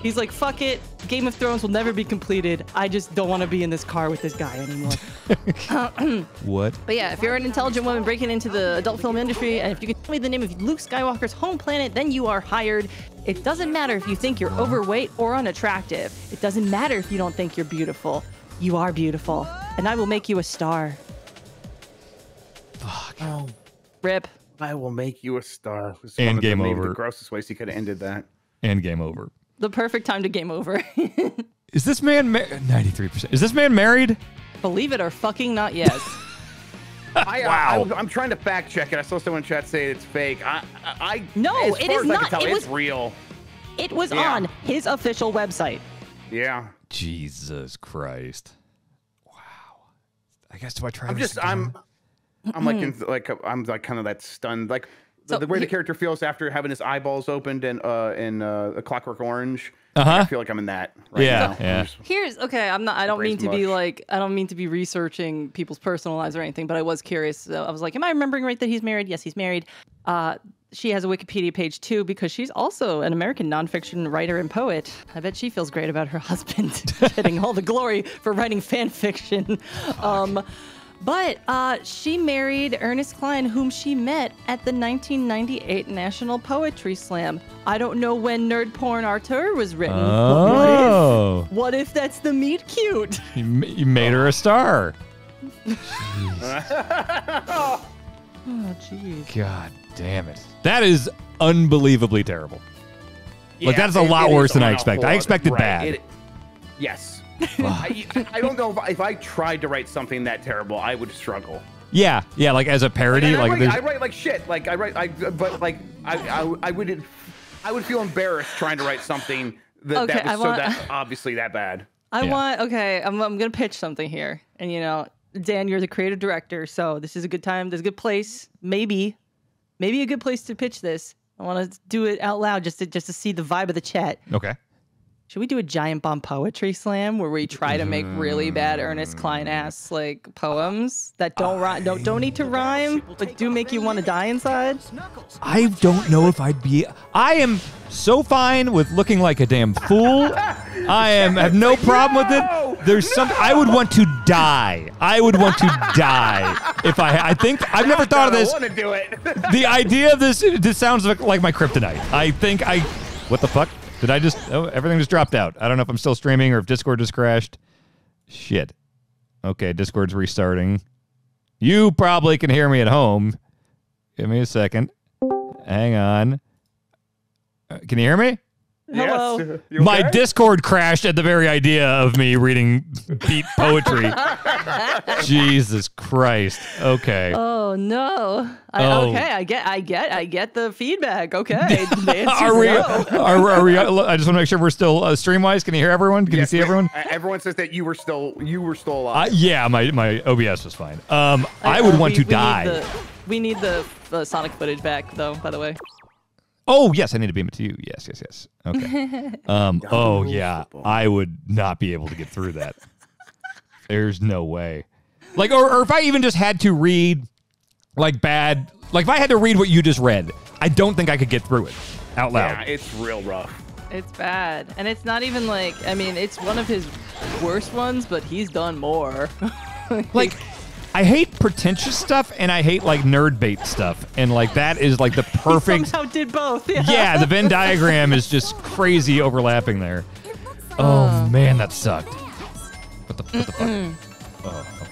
he's like fuck it game of thrones will never be completed i just don't want to be in this car with this guy anymore What? but yeah if you're an intelligent woman breaking into the adult film industry and if you can tell me the name of luke skywalker's home planet then you are hired it doesn't matter if you think you're overweight or unattractive it doesn't matter if you don't think you're beautiful you are beautiful and i will make you a star Oh, rip I will make you a star. This is And one of the- game over. The grossest ways he could have ended that. And game over. The perfect time to game over. Is this man ma- 93%? Is this man married? Believe it or fucking not, yes. I, Wow. I, am trying to fact check it. I saw someone in chat say it's fake. I, I, I No, as it far is as I can not. tell, It it's was- real. It was Yeah. on his official website. Yeah. Jesus Christ. Wow. I guess do I try I'm this just I'm? I'm like in, like I'm like kind of that stunned like the, So the way the character feels after having his eyeballs opened and uh in uh the Clockwork Orange. Uh-huh. I feel like I'm in that. Right Yeah, now. yeah. Just- Here's okay. I'm not. I don't mean Brains to be like. I don't mean to be researching people's personal lives or anything. But I was curious. So I was like, Am I remembering right that he's married? Yes, he's married. Uh, she has a Wikipedia page too because she's also an American nonfiction writer and poet. I bet she feels great about her husband getting all the glory for writing fan fiction. Um, but uh, she married Ernest Cline, whom she met at the 1998 National Poetry Slam. I don't know when Nerd Porn Auteur was written. but what if- Oh. what if that's the meet cute? You, you made her a star. Oh, jeez. God damn it. That is unbelievably terrible. Like, that's a lot worse than I on expected. I expected right, bad. it- yes. I, I don't know if, I- if I tried to write something that terrible, I would struggle. Yeah, yeah, like as a parody, And I, like write, I write like shit. Like I write, I but like I, I, I would, I would feel embarrassed trying to write something that, Okay, that was I so want- that obviously that bad. I Yeah. want okay. I'm I'm gonna pitch something here, and you know, Dan, you're the creative director, so this is a good time. There's a good place, maybe, maybe a good place to pitch this. I want to do it out loud just to just to see the vibe of the chat. okay. Should we do a giant bomb poetry slam where we try to make really bad Ernest mm-hmm. Cline ass like poems that don't rhyme, don't don't need to rhyme, but do make you want to die inside? I don't know if I'd be. I am so fine with looking like a damn fool. I am have no problem with it. There's some. I would want to die. I would want to die if I. I think I've never thought of this. I this. want to do it. The idea of this. This sounds like, like my kryptonite. I think I. What the fuck? Did I just? Oh, everything just dropped out. I don't know if I'm still streaming or if Discord just crashed. Shit. Okay, Discord's restarting. You probably can hear me at home. Give me a second. Hang on. Uh, can you hear me? Hello. Yes. You My? Discord crashed at the very idea of me reading beat poetry. Jesus Christ. Okay. Oh no. I, Oh. Okay, I get, I get, I get the feedback. Okay, Are we, no. are, are we? I just want to make sure we're still uh, stream wise. Can you hear everyone? Can Yes, you see everyone? uh, Everyone says that you were still you were still Uh, yeah, my my OBS was fine. Um, I would Uh, want we- to we need die. the- we need the, the Sonic footage back, though. By the way. Oh yes, I need to beam it to you. Yes, yes, yes. Okay. Um. Oh yeah, I would not be able to get through that. There's no way. Like, or, or if I even just had to read, like bad, like if I had to read what you just read, I don't think I could get through it out yeah, loud. it's real rough. It's bad, and it's not even like I mean, it's one of his worst ones, but he's done more. like, I hate pretentious stuff and I hate like nerd bait stuff, and like that is like the he perfect. somehow did both. Yeah. yeah, the Venn diagram is just crazy overlapping there. Oh, oh man, that sucked. What the, what the fuck? Oh, okay.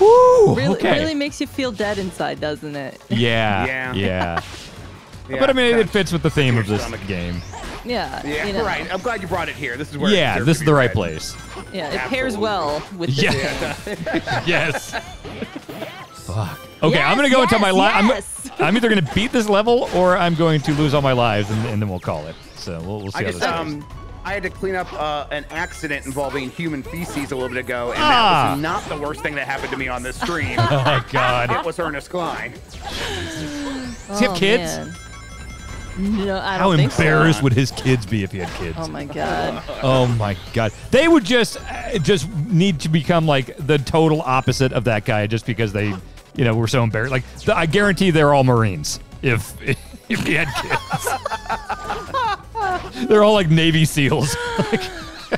Woo! Really, okay. really makes you feel dead inside, doesn't it? yeah. Yeah. Yeah. Yeah, but I mean, it fits with the theme of this stomach. game. Yeah. Yeah, you know. right. I'm glad you brought it here. This is where. it Yeah, deserves this is the right read. place. Yeah, it pairs well with the Yeah. game. yes. Fuck. Okay, I'm gonna Yes, go until my yes, life. yes. I'm, I'm either gonna beat this level or I'm going to lose all my lives, and, and then we'll call it. So we'll, we'll see I how just this goes. um, I had to clean up uh, an accident involving human feces a little bit ago, and Ah. that was not the worst thing that happened to me on this stream. oh my God. it was Ernest Cline. Does he have kids? man. No, I How don't think so. embarrassed would his kids be if he had kids? Oh my god. Oh my god. They would just uh, just need to become like the total opposite of that guy just because they, you know, were so embarrassed. Like th- I guarantee they're all Marines if if he had kids. they're all like Navy SEAls. Like,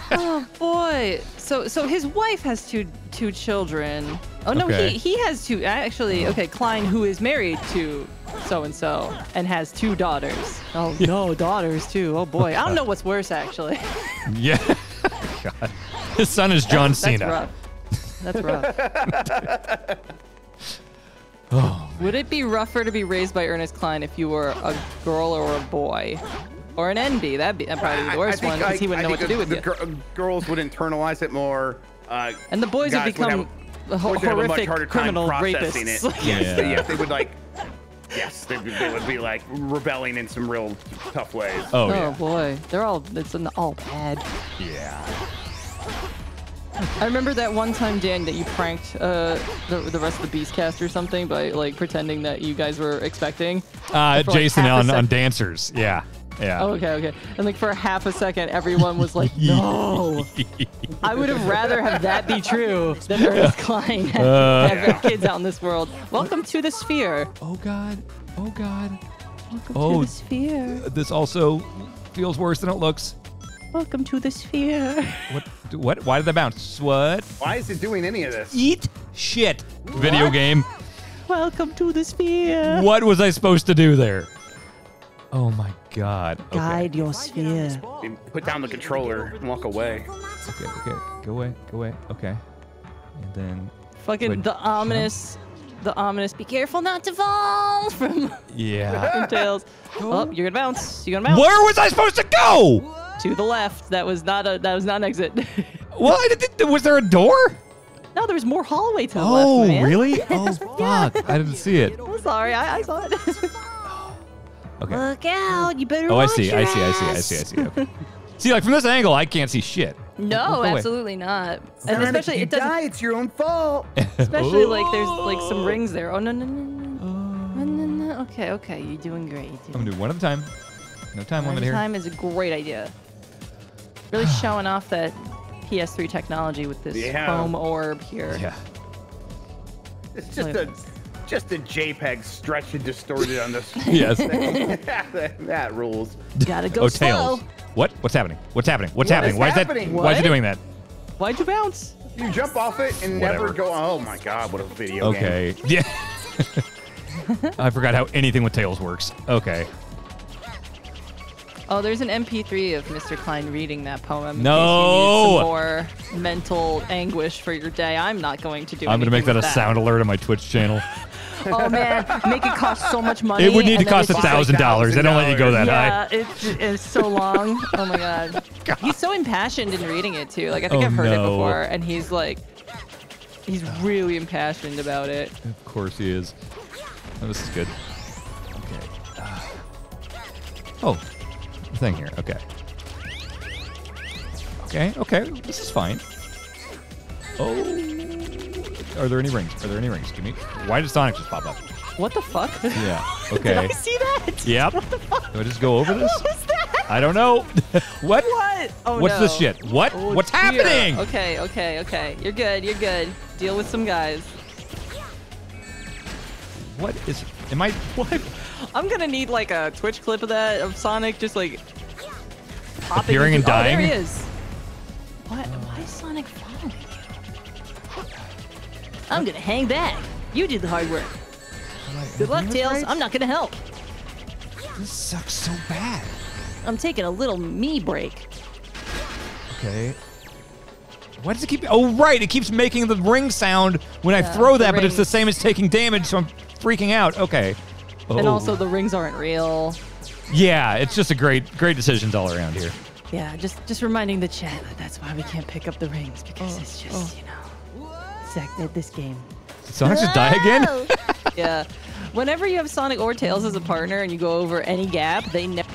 Oh boy. So so his wife has two two children. Oh no, Okay. he he has two actually. Oh. Okay, Cline, who is married to so and so and has two daughters. Oh no, daughters too. Oh boy, I don't know what's worse actually. yeah. god. His son is John That's Cena. rough. That's rough. Oh. Would it be rougher to be raised by Ernest Cline if you were a girl or a boy? Or an NB? That'd be that'd probably be the worst one because he wouldn't know what to do with it. the you. gir- girls would internalize it more. Uh, And the boys would guys become have, ho- boys would have a much horrific harder time criminal processing rapists. It. Yes, Yeah. they, yes, they would like. Yes, they, would- they would be like rebelling in some real tough ways. Oh Oh yeah. boy, they're all it's an all bad. Yeah. I remember that one time, Dan, that you pranked uh, the, the rest of the Beastcast or something by like pretending that you guys were expecting. Uh, For, like, Jason half on, on dancers. Yeah. Yeah. Oh, okay, okay. And like for half a second, everyone was like, "No." I would have rather have that be true than Ernest Cline have, Uh. have kids out in this world. Welcome to the sphere. Oh God. Oh God. Welcome Oh. to the sphere. This also feels worse than it looks. Welcome to the sphere. What? What? Why did they bounce? What? Why is it doing any of this? Eat shit. Video game. Welcome to the sphere. What was I supposed to do there? Oh my God. Okay. Guide your sphere. You Put down the controller and walk away. Okay. Okay. Go away. Go away. Okay. And then. Fucking Would the ominous, the ominous. Be careful not to fall from, Yeah. from Tails. Oh, you're gonna bounce. You're gonna bounce Where was I supposed to go? to the left. That was not a. That was not an exit. Well, I didn't, was there a door? no, there was more hallway to the Oh, left, man. really? Oh, fuck. I didn't see it. I'm sorry. I, I saw it. Okay. Look out! You better. Oh, I see. your I see. I see. I see. I see. Okay. see, like from this angle, I can't see shit. No, away. absolutely not. And especially it doesn't. it's your own fault. Especially like there's like some oh. rings there. Oh no no no no. Oh. No no no. Okay okay. You're doing great. You're I'm gonna do one at a time. No time limit One here. time is a great idea. Really showing off that PS3 technology with this Yeah. chrome orb here. Yeah. It's just a just a JPEG stretched and distorted on this. Yes. that, that rules. Gotta go oh, slow. tails. What? What's happening? What's happening? What's What happening? is Why is happening? that? Why is it doing that? Why'd you bounce? You jump off it and never go. Oh my god, what a video game. Okay. Yeah. I forgot how anything with tails works. Okay. Oh, there's an MP3 of Mr. Cline reading that poem. in No! you need some more mental anguish for your day. I'm not going to do. I'm gonna make anything that a with sound alert on my Twitch channel. Oh man, make it cost so much money. It would need to cost a it's just like- thousand dollars. They don't let you go that high. Yeah, it's, it's so long. Oh my god. He's so impassioned in reading it too. Like I think Oh, I've heard it before, and he's like, he's really impassioned about it. Of course he is. Oh, this is good. Okay. Oh, thing here. Okay. Okay. Okay. This is fine. Oh. Are there any rings? Are there any rings? Give me. Why did Sonic just pop up? What the fuck? Yeah. Did Okay. I see that? Yep. What the fuck? Do I just go over this? What was that? I don't know. what? What? Oh What's no. this shit? What? Oh, What's dear. happening? Okay, okay, okay. You're good. You're good. Deal with some guys. What is? Am I? What? I'm gonna need like a Twitch clip of that of Sonic just like popping Appearing and Oh, there dying? he is. What? Why is Sonic? I'm gonna hang back. You did the hard work. Good luck, Tails. I'm not gonna help. This sucks so bad. I'm taking a little me break. Okay. Why does it keep? Oh, right. It keeps making the ring sound when I throw that, but it's the same as taking damage, so I'm freaking out. Okay. And Oh. also the rings aren't real. yeah, it's just a great, great decisions all around here. Yeah, just just reminding the chat that that's why we can't pick up the rings because oh, it's just oh. you know, Zach at this game. Did Sonic just die again? yeah. Whenever you have Sonic or Tails as a partner and you go over any gap, they never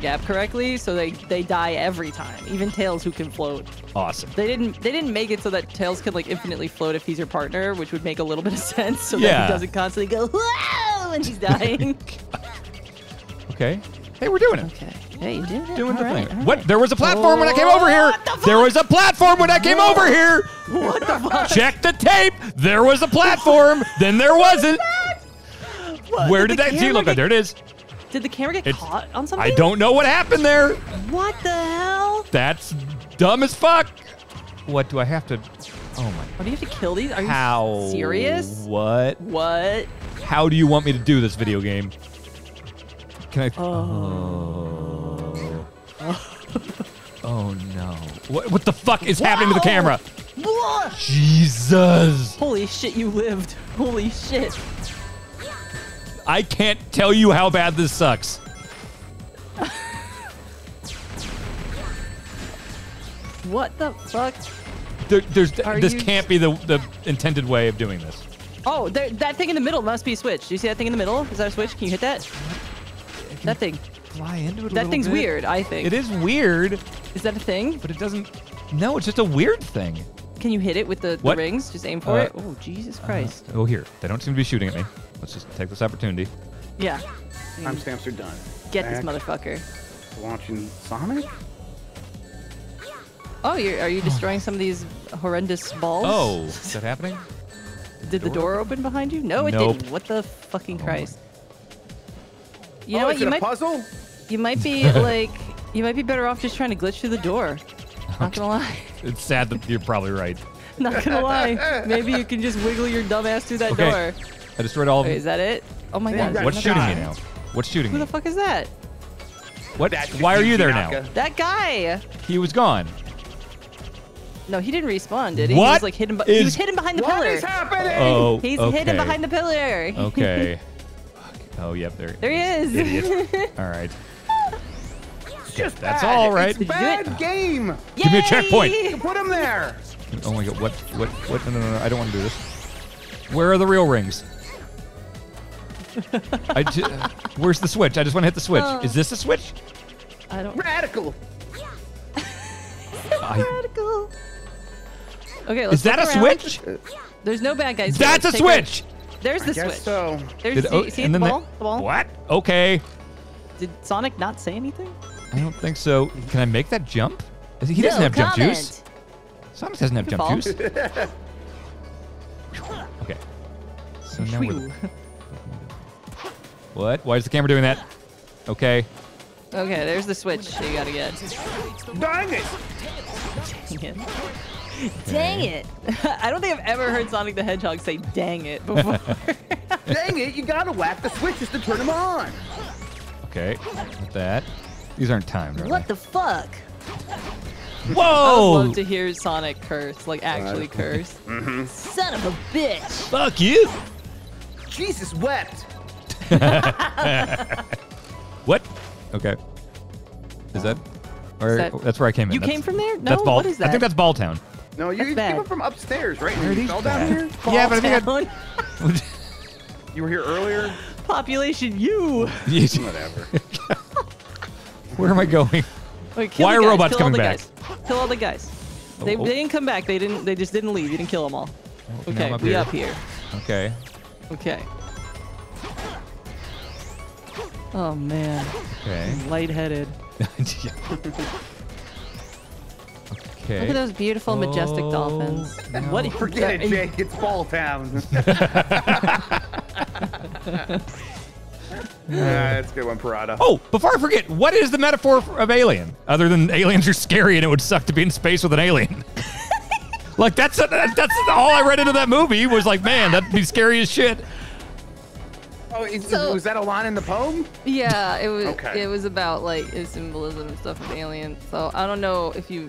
gap correctly, so they they die every time. Even Tails who can float. awesome. They didn't they didn't make it so that Tails could like infinitely float if he's your partner, which would make a little bit of sense so that he doesn't constantly go whoa when he's dying. Okay. Hey, we're doing it. okay. Hey, you did it. Doing the All right, thing. all What? There was a platform when I came over here. There was a platform when I came over here. What the fuck? Check the tape. There was a platform. then there wasn't. What? Where did the that? See, camera look, get- there it is. Did the camera get It's- caught on something? I don't know what happened there. What the hell? That's dumb as fuck. What do I have to? Oh my. What do you have to kill these? Are you How? serious? What? What? How do you want me to do this video game? Can I? Oh. Oh Oh, no. What, what the fuck is happening to the camera? What? Jesus. Holy shit, you lived. Holy shit. I can't tell you how bad this sucks. What the fuck? There, there's Are this you- can't be the the intended way of doing this. Oh, there, that thing in the middle must be a switch. Do you see that thing in the middle? Is that a switch? Can you hit that? That thing. Fly into it. That thing's weird, I think. It is weird, Is that a thing? but it doesn't. No, it's just a weird thing. Can you hit it with the, the What? rings? Just aim for Uh, it? Oh, Jesus Christ. Oh, here. They don't seem to be shooting at me. Let's just take this opportunity. yeah. Timestamps are done. Get this Back motherfucker. Launching Sonic? Oh, you're, are you destroying some of these horrendous balls? Oh, is that happening? Did the door open behind you? No, it Nope. didn't. What the fucking Oh Christ? You oh, know what? is You it a might puzzle? you might be like you might be better off just trying to glitch through the door. Not gonna lie. It's sad that you're probably right. Not gonna lie. Maybe you can just wiggle your dumb ass through that Okay. door. I destroyed all of Wait, them. is that it? Oh my god. What's shooting me guy. now? What's shooting Who me? the fuck is that? What? That's Why are you there Yuki now? That guy. He was gone. No, he didn't respawn, did he? He What was like hidden. Be- he was hidden behind the What pillar. is happening? Oh, He's okay. hidden behind the pillar. Okay. Fuck. oh, yep. There. There he is. Idiot. all right. It's just That's bad. all right. It's Did it? bad game. Give me a checkpoint. Put him there. Oh my god. What? What? What? No, no, no. no. I don't want to do this. Where are the real rings? I ju- where's the switch? I just want to hit the switch. Oh. Is this a switch? I don't. Radical. I, Radical. Okay, let's is that a around. switch? There's no bad guys. here. That's a take our- switch. There's the Guess switch. so. There's Did- see, oh, see and the then they- ball? the ball? What? Okay. Did Sonic not say anything? I don't think so. Can I make that jump? Is He he doesn't No have jump comment. juice. Sonic doesn't have Good jump ball. juice. okay. So now we're, what? Why is the camera doing that? Okay. Okay, there's the switch you gotta get. Dang it. Dang it. I don't think I've ever heard Sonic the Hedgehog say dang it before. Dang it. You gotta whack the switches to turn them on. Okay. With that. These aren't timed, are what the fuck? they? I would Whoa! love to hear Sonic curse, like actually curse. Mm-hmm. Son of a bitch. Fuck you! Jesus wept. What? Okay. Is that? Or, that- that's where I came in. You That's- came from there? That's No, Ball. what is that? I think that's Balltown. No, you, That's you bad. came from upstairs, right? Where You fell down here. Yeah, but I think Town. I. You were here earlier. Population you. Whatever. Where am I going? Wait, Why are guys, robots kill all coming the back? Guys. Kill all the guys. Oh, they, Oh, oh. they didn't come back. They didn't. They just didn't leave. You didn't kill them all. Oh, now Okay, up we here. up here. Okay. Okay. Oh man, Okay. lightheaded. Yeah. okay. Look at those beautiful, majestic Oh, dolphins. What? Forget it, Jake. It's Ball Town. Ah, that's a good one, Parada. Oh, before I forget, what is the metaphor of alien? Other than aliens are scary and it would suck to be in space with an alien. like that's that's all I read into that movie was like, man, that'd be scary as shit. Oh, is, So- was that a line in the poem? Yeah, it was. Okay. It was about like his symbolism and stuff with aliens. So I don't know if you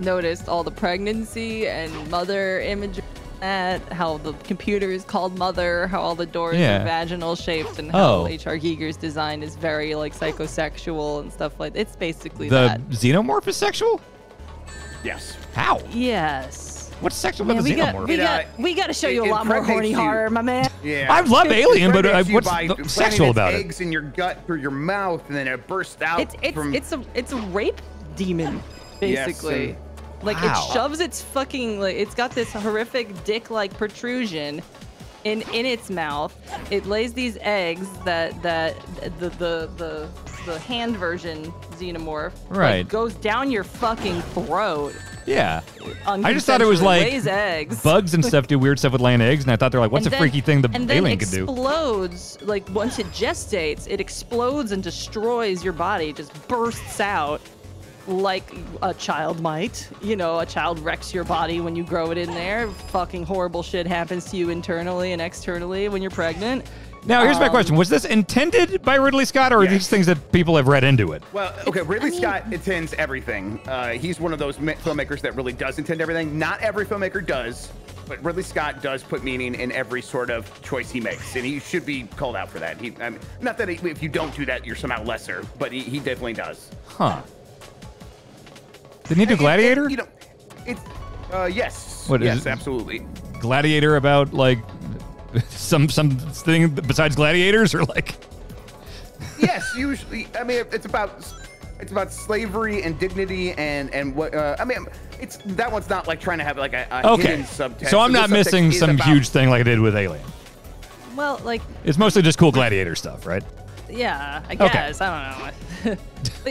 noticed all the pregnancy and mother imagery. That how the computer is called mother, how all the doors Yeah. are vaginal shaped, and how Oh. H.R. Giger's design is very like psychosexual and stuff like. That. It's basically The that. xenomorph is sexual? Yes. How? Yes. What's sexual Man, about the we got xenomorph? we got uh, we got to show it you a lot more horny you. horror, my man. Yeah. I love Alien, but uh, what's by the- sexual its about it? eggs in your gut through your mouth, and then it bursts out It's it's from. it's a it's a rape demon, basically. and- like Wow. it shoves its fucking like it's got this horrific dick-like protrusion in in its mouth. It lays these eggs that that the the the, the hand version xenomorph like, Right. goes down your fucking throat. Yeah. I just thought it was like lays eggs. bugs and stuff do weird stuff with laying eggs, and I thought they're like, what's and a then- freaky thing the and alien could do? explodes like once it gestates it explodes and destroys your body it just bursts out like a child might you know a child wrecks your body when you grow it in there fucking horrible shit happens to you internally and externally when you're pregnant Now, here's my Um, question: Was this intended by Ridley Scott, or are these things that people have read into it? Well, okay, Ridley I mean- Scott intends everything. Uh, he's one of those filmmakers that really does intend everything. Not every filmmaker does, but Ridley Scott does put meaning in every sort of choice he makes, and he should be called out for that. He, I mean, not that he, if you don't do that, you're somehow lesser, but he, he definitely does. Huh? Didn't he do And- and, Gladiator? you know, it's uh, yes, What is yes, it? absolutely. Gladiator about like some some thing besides gladiators, or like yes, usually. I mean, it's about it's about slavery and dignity and and what. Uh, I mean, it's that one's not like trying to have like a, a okay. hidden subtext. So I'm not missing some about- huge thing like I did with Alien. well like It's mostly just cool gladiator stuff, right? Yeah i Okay. guess i don't know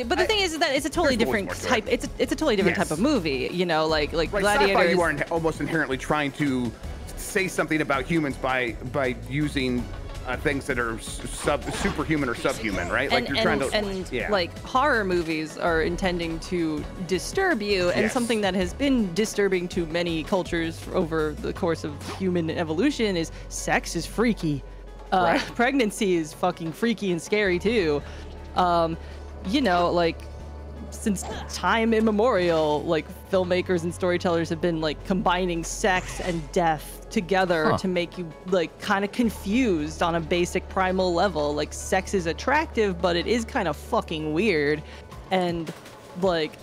but, the thing is, is that it's a totally different more to it. type it's a, it's a totally different Yes. type of movie you know like like Right, gladiator is- you are in- almost inherently trying to say something about humans by by using uh, things that are sub superhuman or subhuman, right? Like and, you're trying to, and yeah, like horror movies are intending to disturb you and Yes. something that has been disturbing to many cultures over the course of human evolution is sex is freaky uh, Right. pregnancy is fucking freaky and scary too um, you know like since time immemorial like filmmakers and storytellers have been like combining sex and death together Huh. to make you like kind of confused on a basic primal level like sex is attractive but it is kind of fucking weird and like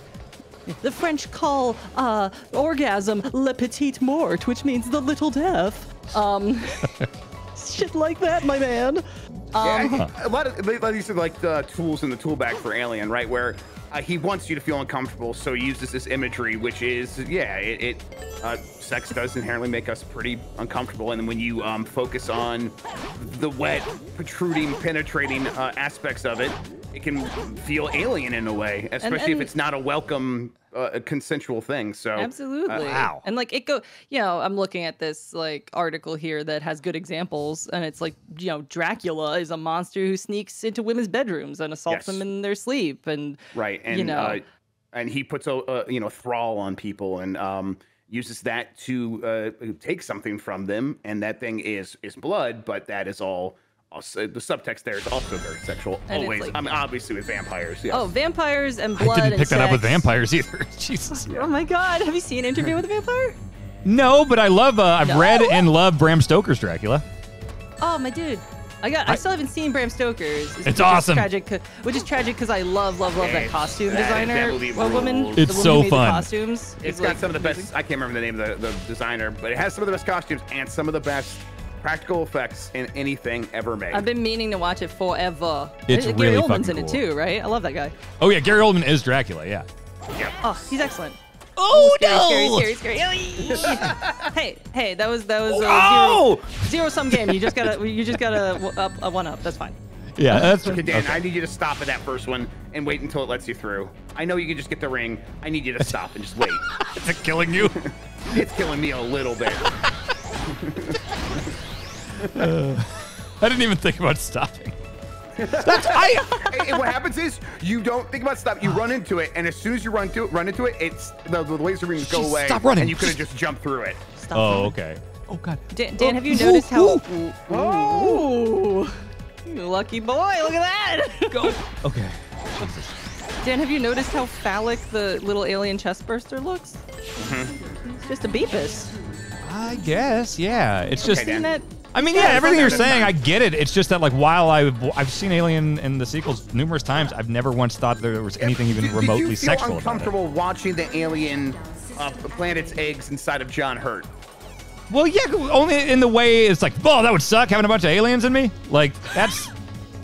the French call uh, orgasm le petit mort, which means the little death. Um, shit like that, my man. Um, Yeah, a lot of these are like the tools in the tool bag for Alien, right? Where uh, he wants you to feel uncomfortable, so he uses this imagery, which is yeah, it, it uh, sex does inherently make us pretty uncomfortable, and then when you um, focus on the wet, protruding, penetrating uh, aspects of it, it can feel alien in a way, especially if and- it's not a welcome, uh, consensual thing. So Absolutely. uh, Wow. And like it go, you know, I'm looking at this like article here that has good examples, and it's like, you know, Dracula is a monster who sneaks into women's bedrooms and assaults Yes. them in their sleep, and right and you know, uh, and he puts a, a you know thrall on people and um uses that to uh, take something from them and that thing is is blood but that is all also the subtext there is also very sexual And always like- i mean obviously with vampires yes. oh, vampires and blood I didn't and pick that up with vampires either. Jesus. Oh my god, have you seen an Interview with a Vampire? No, but I love. Uh, I've No? read and love Bram Stoker's Dracula. Oh my dude. I got. I, I- still haven't seen Bram Stoker's. which is awesome. Tragic, 'cause- which is tragic because I love, love, love that costume that- that designer. woman. It's woman so who made the fun. costumes. it's is, got like, some of the amazing. best i can't remember the name of the, the designer but it has some of the best costumes and some of the best practical effects in anything ever made I've been meaning to watch it forever. It's Uh, Gary really Oldman's in fucking it too, right? I love that guy. Oh yeah, Gary Oldman is Dracula. Yeah. Oh, he's excellent. Oh Scary, scary, scary, scary. hey, hey, that was that was a Oh! zero, zero sum game. You just gotta you just gotta w- up a one up. That's fine. Yeah, that's Okay, Dan, okay. I need you to stop at that first one and wait until it lets you through. I know you can just get the ring. I need you to stop and just wait. Is it killing you? It's killing me a little bit. I didn't even think about stopping. That's I. And- and what happens is you don't think about stop. You run into it, and as soon as you run to run into it, it's the, the laser beams go away. stop running. And you could have just jumped through it. Stop. Oh okay. Oh god. Dan, Dan have you Oh, noticed how? ooh, Oh, you lucky boy! Look at that. Go. Okay. Dan, have you noticed how phallic the little alien chest burster looks? Mm-hmm. It's just a Beepus. I guess, yeah. It's just. Okay, Dan. Isn't that? I mean, yeah, everything you're saying, I get it. It's just that, like, while I've I've seen Alien in the sequels numerous times, I've never once thought there was anything even Did- did remotely you feel sexual about it. uncomfortable watching the alien uh, plant its eggs inside of John Hurt? Well, yeah, only in the way it's like, oh, that would suck having a bunch of aliens in me. Like, that's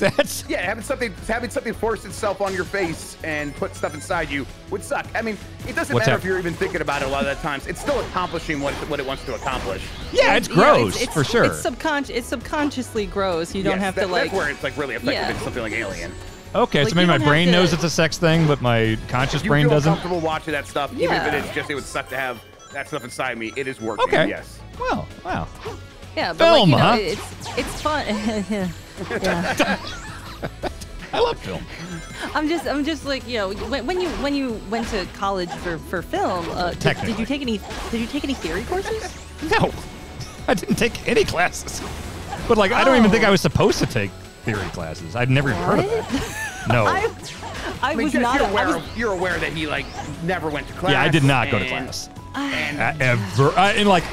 that's Yeah, having something having something force itself on your face and put stuff inside you would suck. I mean, it doesn't What's matter that? if you're even thinking about it a lot of the times. It's still accomplishing what it, what it wants to accomplish. yeah, it's you know, gross it's- for sure. It's subconscious. It's subconsciously gross. You don't Yes, have that- to like. That's where it's like really effective Yeah. in something like Alien. okay, like, so maybe my brain to- knows it's a sex thing, but my conscious If you brain feel doesn't. comfortable watching that stuff, yeah. even if it is just it would suck to have that stuff inside me. It is working. Okay. Yes. Well, wow. Yeah, but Film, like, you know, huh? it's it's fun. yeah. I love film. I'm just I'm just like you know when, when you when you went to college for for film, uh, did, did you take any did you take any theory courses? No, I didn't take any classes. But like, I don't even think Oh. I was supposed to take theory classes. I'd never even heard of that. No. I I I mean, was just- not. you're I aware, was, of, you're aware that he like never went to class. yeah, I did not go to and- class. And, Uh, ever. Uh, in like,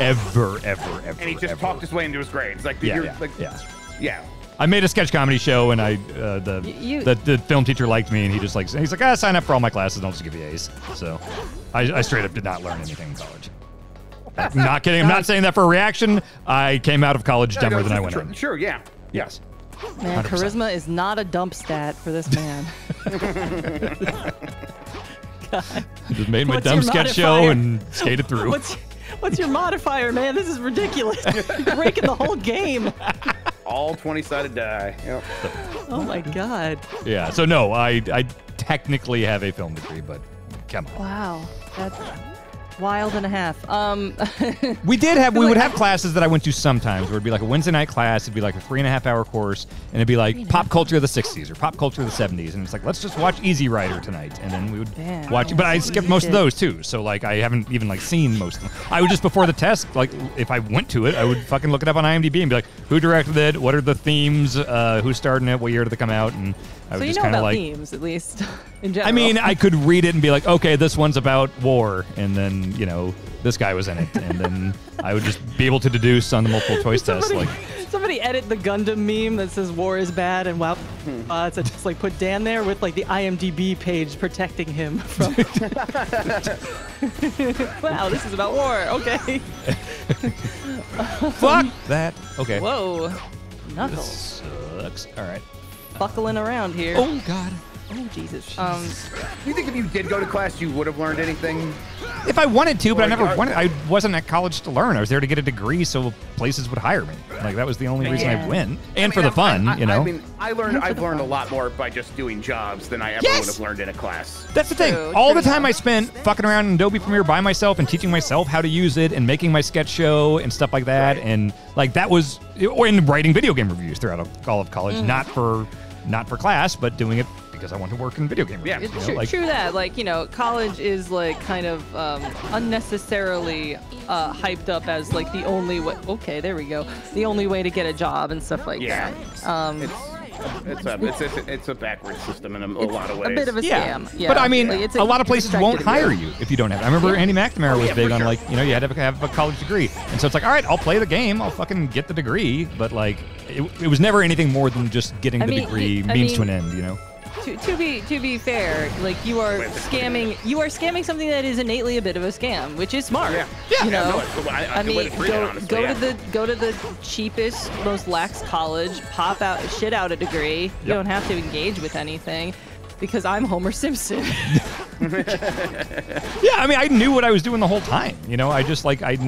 ever, ever, ever. and he just ever. talked his way into his grades. Like, Yeah, you're, yeah, like, yeah. yeah. I made a sketch comedy show, and I uh, the, you- the the film teacher liked me, and he just like he's like, ah, sign up for all my classes, and I'll just give you A's. So, I, I straight up did not learn anything in college. I'm not kidding. I'm not saying that for a reaction. I came out of college dumber no, than I went in. Sure, yeah. Yes. man, 100%. charisma is not a dump stat for this man. I just made my What's dumb sketch show and skated through. what's what's your modifier, man? This is ridiculous. You're breaking the whole game. All 20 sided die. Yep. Oh my god. Yeah. So no, I I technically have a film degree, but come on. Wow, that's wild and a half. Um, We did have we Like, would have classes that I went to sometimes where it'd be like a Wednesday night class, it'd be like a three and a half hour course, and it'd be like pop culture of the '60s or pop culture of the '70s, and it's like let's just watch Easy Rider tonight, and then we would Damn. watch. But I skipped most of those too, so like I haven't even like seen most of them. I would just before the test, like if I went to it, I would fucking look it up on IMDb and be like, who directed it, what are the themes, uh, who's starred in it, what year did it come out, and I so would you just know about like. themes at least in general. I mean, I could read it and be like, okay, this one's about war, and then you know this guy was in it, and then I would just be able to deduce on the multiple choice test, somebody, like, somebody edit the Gundam meme that says war is bad and wow, Hmm. uh, to just like put Dan there with like the IMDb page protecting him from. wow, this is about war. Okay. fuck that. Okay, Whoa, Knuckles sucks. All right. buckling around here. Oh God. Oh, Jesus. Um, Do you think if you did go to class, you would have learned anything? If I wanted to, but I never you- wanted. I wasn't at college to learn. I was there to get a degree, so places would hire me. Like that was the only reason I Yeah. went, I and mean, for the I- fun, I, you know. I mean, I learned. I've learned a lot more by just doing jobs than I ever Yes! would have learned in a class. That's the thing. True, All true the time enough. I spent fucking around in Adobe Premiere by myself and teaching myself how to use it and making my sketch show and stuff like that. Right. And like that was, or in writing video game reviews throughout all of college, Mm. not for, not for class, but doing it because I want to work in video game Yeah. reviews. It's you know, true, like, true that. Like, you know, college is like kind of um, unnecessarily uh, hyped up as like the only way. Okay, there we go. The only way to get a job and stuff like Yeah. that. Um, It's it's a it's a, it's a backwards system in a, a lot of ways. a bit of a Yeah. scam. Yeah. But I mean, Like, it's a, lot of places won't hire you if you don't have. I remember Yeah. Andy McNamara Oh, was big for on sure. like, you know, you had to have a college degree, and so it's like, all right, I'll play the game, I'll fucking get the degree, but like, it, it was never anything more than just getting I the mean, degree I means to an end, you know. To, to be to be fair, like you are scamming. You are scamming something that is innately a bit of a scam, which is smart. Yeah. Yeah. You Yeah, no, I- I I mean, let it go, honestly, go yeah. to the go to the cheapest, most lax college, pop out, shit out a degree. You Yep. don't have to engage with anything, because I'm Homer Simpson. Yeah, I mean, I knew what I was doing the whole time. You know, I just like I,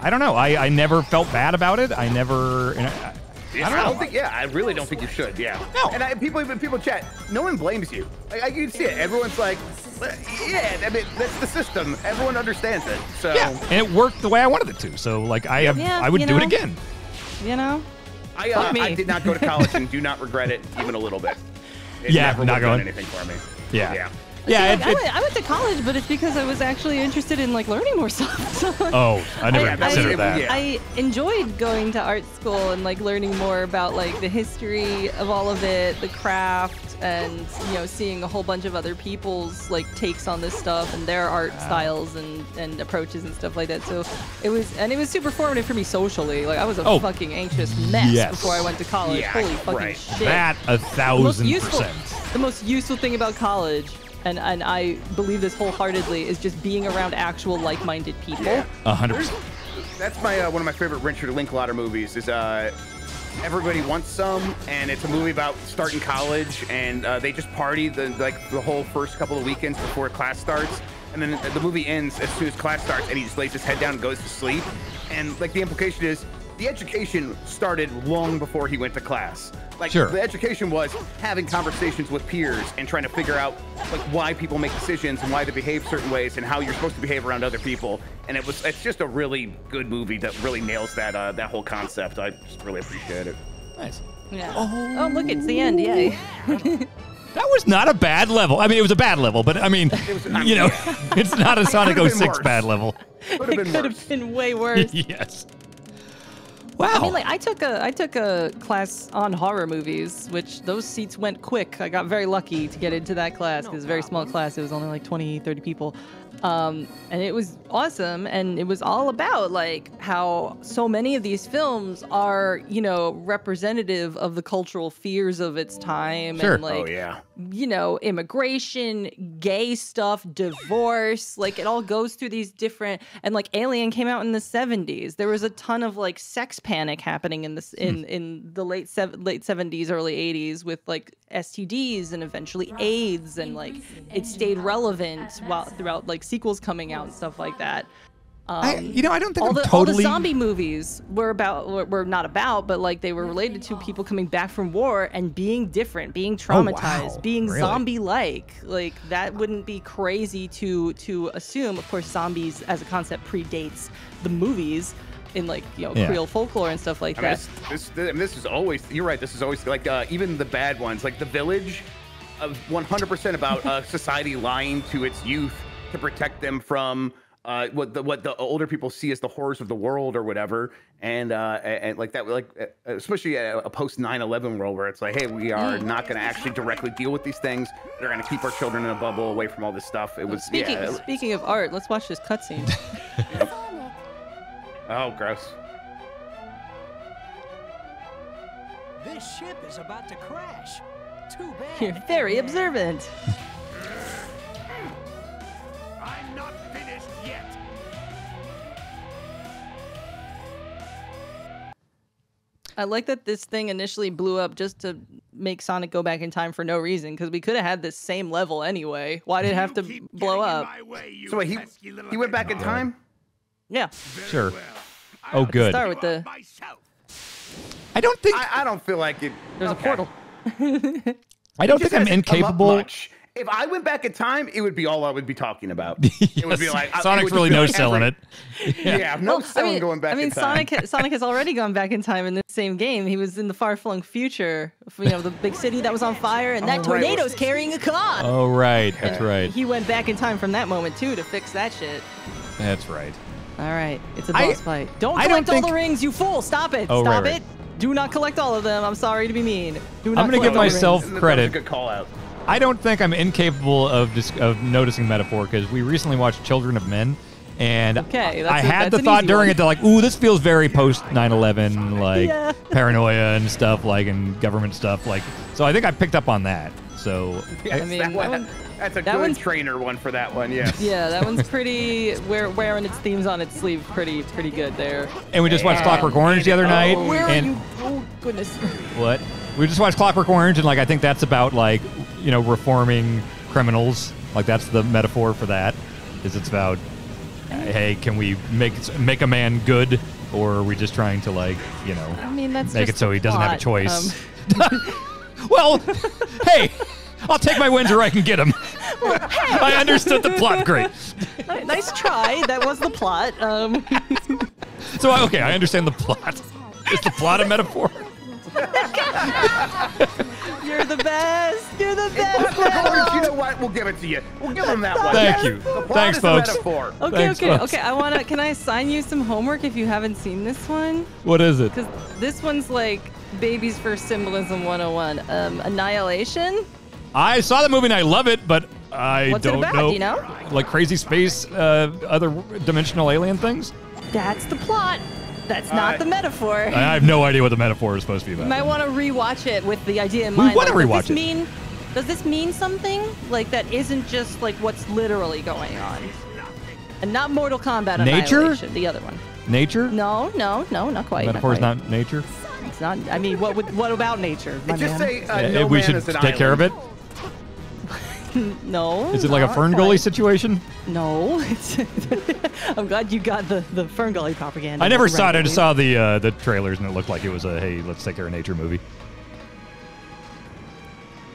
I don't know. I, I never felt bad about it. I never. And I, Yeah, I don't know. think. Yeah, I really don't think you should. Yeah. No. And I, people even people chat. No one blames you. Like, I can see it. Everyone's like, yeah. I mean, that's the system. Everyone understands it. So. yeah, and it worked the way I wanted it to. So like, I have, Yeah, I would you do it again. you know. I, uh, me. I did not go to college and do not regret it even a little bit. It Yeah, never not going. anything for me. Yeah. Yeah. Yeah, See, it- like, I, went, I went to college, but it's because I was actually interested in like learning more stuff. So, Oh, I never I- even I- considered that. I enjoyed going to art school and like learning more about like the history of all of it, the craft, and you know seeing a whole bunch of other people's like takes on this stuff and their art styles and and approaches and stuff like that. So it was and it was super formative for me socially. Like I was a Oh. fucking anxious mess Yes. before I went to college. Yeah, Holy fucking right. shit! That a the thousand useful, percent. the most useful thing about college. And, and I believe this wholeheartedly is just being around actual like-minded people. Yeah. A hundred percent. That's my uh, one of my favorite Richard Linklater movies. Is uh, Everybody Wants Some, and it's a movie about starting college, and uh, they just party the like the whole first couple of weekends before class starts, and then the movie ends as soon as class starts, and he just lays his head down and goes to sleep. And like the implication is, the education started long before he went to class. Like Sure. the education was having conversations with peers and trying to figure out like why people make decisions and why they behave certain ways and how you're supposed to behave around other people. And it was it's just a really good movie that really nails that uh, that whole concept. I just really appreciate it. Nice. Yeah. Oh, look, it's the end. Yay. That was not a bad level. I mean, it was a bad level, but I mean, was, you know, it's not a Sonic 06 worse. bad level. Could have been Could worse. have been way worse. yes. Wow. I mean, like I took a I took a class on horror movies, which those seats went quick. I got very lucky to get into that class because it's a very small class. It was only like 20, 30 people. Um, and it was awesome and it was all about like how so many of these films are, you know, representative of the cultural fears of its time Sure. and like oh yeah. you know, immigration, gay stuff, divorce, like it all goes through these different and like Alien came out in the 70s. There was a ton of like sex panic happening in this in in the late sev- late 70s, early 80s with like STDs and eventually AIDS and like it stayed relevant while throughout like sequels coming out and stuff like that. I, you know, I don't think all the totally. all the zombie movies were about were, were not about, but like they were related to people coming back from war and being different, being traumatized, Oh, wow. being Really? zombie-like. Like that wouldn't be crazy to to assume. Of course, zombies as a concept predates the movies in like you know Yeah. Creole folklore and stuff like I mean, that. this, this, I mean, this is always. You're right. This is always like uh, even the bad ones, like The Village, of 100% about uh, society lying to its youth to protect them from uh, what the what the older people see as the horrors of the world or whatever, and uh, and, and like that, like uh, especially a, a post 9/11 world where it's like, hey, we are not going to actually directly deal with these things. They're going to keep our children in a bubble away from all this stuff. It was Speaking yeah. speaking of art, let's watch this cutscene. Oh, gross. This ship is about to crash. Too bad. You're very observant. I like that this thing initially blew up just to make Sonic go back in time for no reason because we could have had this same level anyway. Why did it have to keep blow getting in up? my way, you So wait, he pesky little he went back in time. Yeah. Sure. Well, Oh, good. Start with the. I don't think. I, I don't feel like it. there's okay. a portal. I don't think I'm hasn't come up incapable. Much. If I went back in time, it would be all I would be talking about. It would be like I- it Sonic's would really no like selling it. Yeah, no Well, selling I mean, going back I mean, in time. Sonic Sonic has already gone back in time in this same game. He was in the far-flung future, you know, the big city that was on fire, and that Oh, right. tornado's carrying a car. Oh right, that's right. He went back in time from that moment too to fix that shit. That's right. All right, it's a boss fight. Don't collect don't all think- the rings, you fool! Stop it! Oh, Stop right, right. it! Do not collect all of them. I'm sorry to be mean. Do not I'm gonna give myself rings. That was credit. a good call out. I don't think I'm incapable of dis- of noticing metaphor because we recently watched Children of Men, and Okay, that's I a- had that's the an thought during one. it that like, ooh, this feels very post 9/11, like Yeah. paranoia and stuff, like and government stuff, like. So I think I picked up on that. So Yes, I mean, that that one, one- that's a that good one's- trainer one for that one. Yes. Yeah, that one's pretty wear, wearing its themes on its sleeve pretty pretty good there. and we just watched And- Clockwork Orange the other night, Where and are you? Oh goodness. what? We just watched Clockwork Orange, and like I think that's about like you know reforming criminals. Like that's the metaphor for that. Is it's about hey, can we make make a man good, or are we just trying to like you know I mean, that's make it so the he doesn't have a choice? Um, well, hey, I'll take my wins where I can get them. I understood the plot great. nice try. That was the plot. Um, So okay, I understand the plot. Is the plot a metaphor? you're You're the best. You're the It's best. not you Mel. know what? We'll give it to you. We'll give them that one. Thank you. The plot Thanks, is folks. metaphor. Okay, Thanks, okay, folks. okay. I wanna. Can I assign you some homework if you haven't seen this one? What is it? Because this one's like baby's first symbolism 101. Um, annihilation. I saw the movie and I love it, but I What's don't about? know. Do you know? Like crazy space, uh, other dimensional alien things. That's the plot. That's not Uh, the metaphor. I have no idea what the metaphor is supposed to be about. You might want to rewatch it with the idea in mind. We mind. wanna like, rewatch does it. this Mean, does this mean something like that isn't just like what's literally going on? And not Mortal Kombat Nature? The other one. nature? No, no, no, not quite. Metaphor is quite. not nature. It's not. I mean, what would, what about nature? my just man? say uh, Uh, no we man should is an take care of it. no. Is it like a Fern. Gully situation? No. I'm glad you got the the Fern Gully propaganda. I never saw it. I just saw the uh, the trailers and it looked like it was a hey, let's take care of nature movie.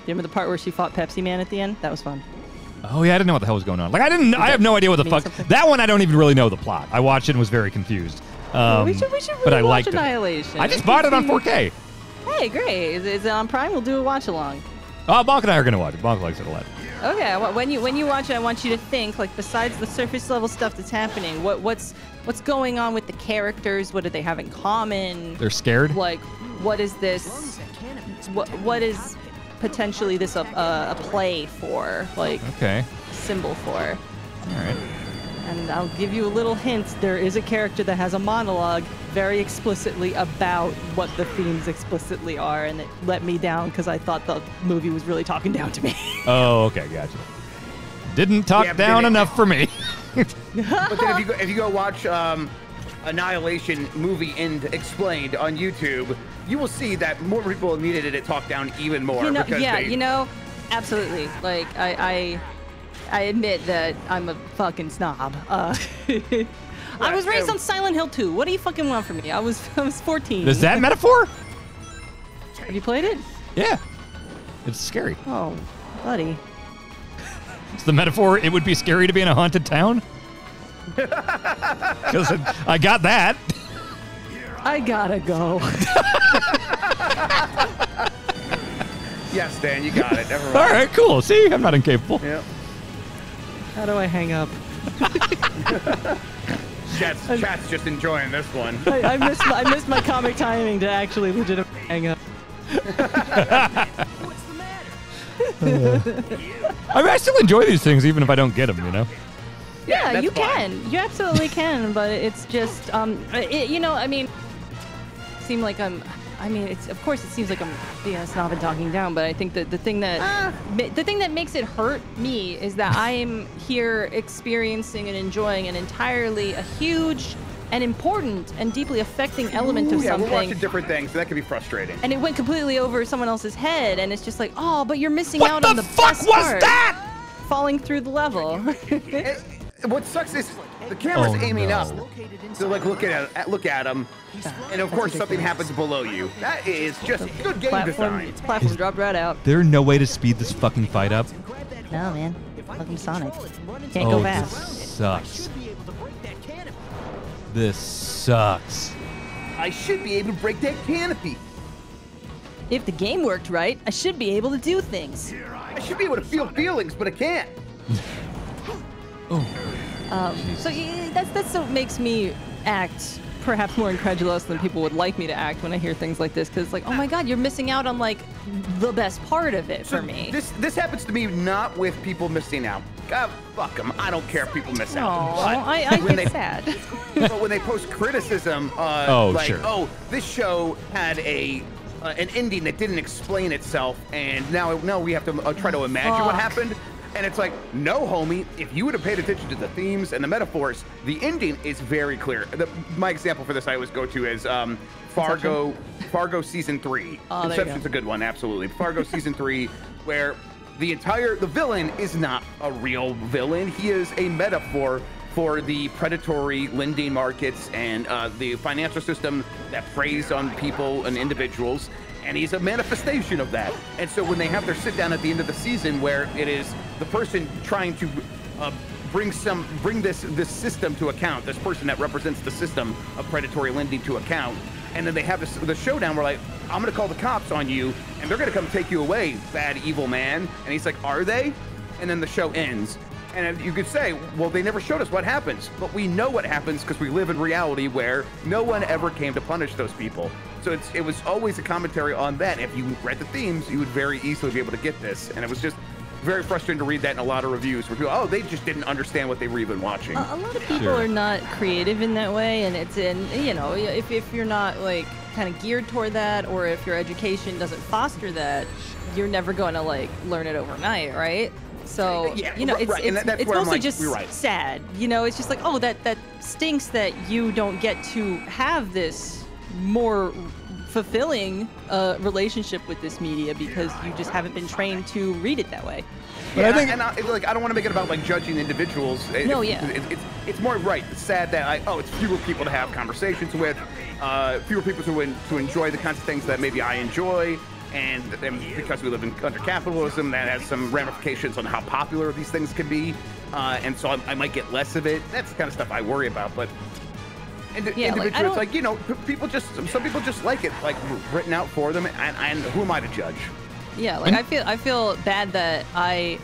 Remember the part where she fought Pepsi Man at the end? That was fun. Oh yeah, I didn't know what the hell was going on. Like I didn't. I have no idea what the fuck. something? That one I don't even really know the plot. I watched it and was very confused. Um, we should we should but I rewatch liked it. I just bought it on 4K. Hey, great! Is, is it on Prime? We'll do a watch along. Oh, Bonk and I are gonna watch it. Bonk likes it a lot. Okay, wh- when you when you watch it, I want you to think like besides the surface level stuff that's happening, what what's what's going on with the characters? What do they have in common? They're scared. Like, what is this? What what is potentially this a, a, a play for? Like Okay. symbol for? All right. And I'll give you a little hint. There is a character that has a monologue very explicitly about what the themes explicitly are, and it let me down because I thought the movie was really talking down to me. Oh, okay, gotcha. Didn't talk Yeah, down enough for me. But then if you go, if you go watch um, Annihilation movie and explained on YouTube, you will see that more people needed it to talk down even more. you know, yeah, they, you know, absolutely. Like I, I, I admit that I'm a fucking snob. Uh, I was raised on Silent Hill 2. What do you fucking want from me? I was I was 14. Is that metaphor? Have you played it? Yeah. It's scary. Oh, buddy. It's the metaphor. It would be scary to be in a haunted town. Because I got that. I gotta go. Yes, Dan, you got it. Never mind. All right, cool. See, I'm not incapable. Yep. How do I hang up? Chat's, chat's just enjoying this one. I, I missed my, I missed my comic timing to actually legitimately hang up. What's the matter? I mean, I still enjoy these things, even if I don't get them. You know. Yeah, that's you fine. can. You absolutely can, but it's just, um, it, you know, I mean, seem like I'm. I mean, it's of course it seems like I'm being a snob and talking down, but I think that the thing that ah. ma- the thing that makes it hurt me is that I am here experiencing and enjoying an entirely a huge and important and deeply affecting element of yeah, we're something. watching different things, so that could be frustrating. and it went completely over someone else's head, and it's just like, oh, but you're missing What out the on the fuck best was part, that? Falling through the level. What sucks is the camera's Oh, aiming no. up to like look at at- look at him, and of course something happens below you. That is just good game platform, design. platform dropped right out. There's no way to speed this fucking fight up. No, man. Welcome Sonic. Can't oh, go this fast. sucks. This sucks. I should be able to break that canopy. If the game worked right, I should be able to do things. I should be able to feel feelings, but I can't. Oh, So yeah, that's that's what makes me act perhaps more incredulous than people would like me to act when I hear things like this. Because it's like, oh my god, you're missing out on like the best part of it for me. This this happens to me not with people missing out. God, fuck them. I don't care if people miss Oh, out. But I, I when get they, sad. but when they post criticism, uh, Oh, like, sure. oh, this show had a uh, an ending that didn't explain itself, and now now we have to uh, try to imagine what happened. And it's like, no, homie. If you would have paid attention to the themes and the metaphors, the ending is very clear. The, my example for this I always go to is um, Fargo, Fargo season three. Oh, Inception's go. a good one, absolutely. Fargo season three, where the entire the villain is not a real villain. He is a metaphor for the predatory lending markets and uh, the financial system that preys on people and individuals. And he's a manifestation of that. And so when they have their sit down at the end of the season, where it is the person trying to uh, bring some bring this this system to account, this person that represents the system of predatory lending to account, and then they have this, the showdown where like I'm gonna call the cops on you, and they're gonna come take you away, bad evil man. And he's like, are they? And then the show ends. And you could say, well, they never showed us what happens, but we know what happens because we live in reality where no one ever came to punish those people. So it's, it was always a commentary on that. If you read the themes, you would very easily be able to get this. And it was just very frustrating to read that in a lot of reviews where people, oh, they just didn't understand what they were even watching. A, a lot of people Sure. are not creative in that way, and it's in you know if if you're not like kind of geared toward that, or if your education doesn't foster that, you're never going to like learn it overnight, right? So Yeah, you know right, it's right, it's, it's mostly like, just right. sad. You know, it's just like oh that that stinks that you don't get to have this more fulfilling uh, relationship with this media because you just haven't been trained to read it that way. But I I think- and I, like I don't want to make it about like judging individuals. It- No, it- yeah. it- it's it's more right. It's sad that I oh, it's fewer people to have conversations with, uh, fewer people to en- to enjoy the kinds of things that maybe I enjoy, and, and because we live in under capitalism, that has some ramifications on how popular these things can be, uh, and so I, I might get less of it. That's the kind of stuff I worry about, but. Indi- Yeah, like, I individuals, like, you know, people just some people just like it, like written out for them, and, and who am I to judge? Yeah, like I feel I feel bad that I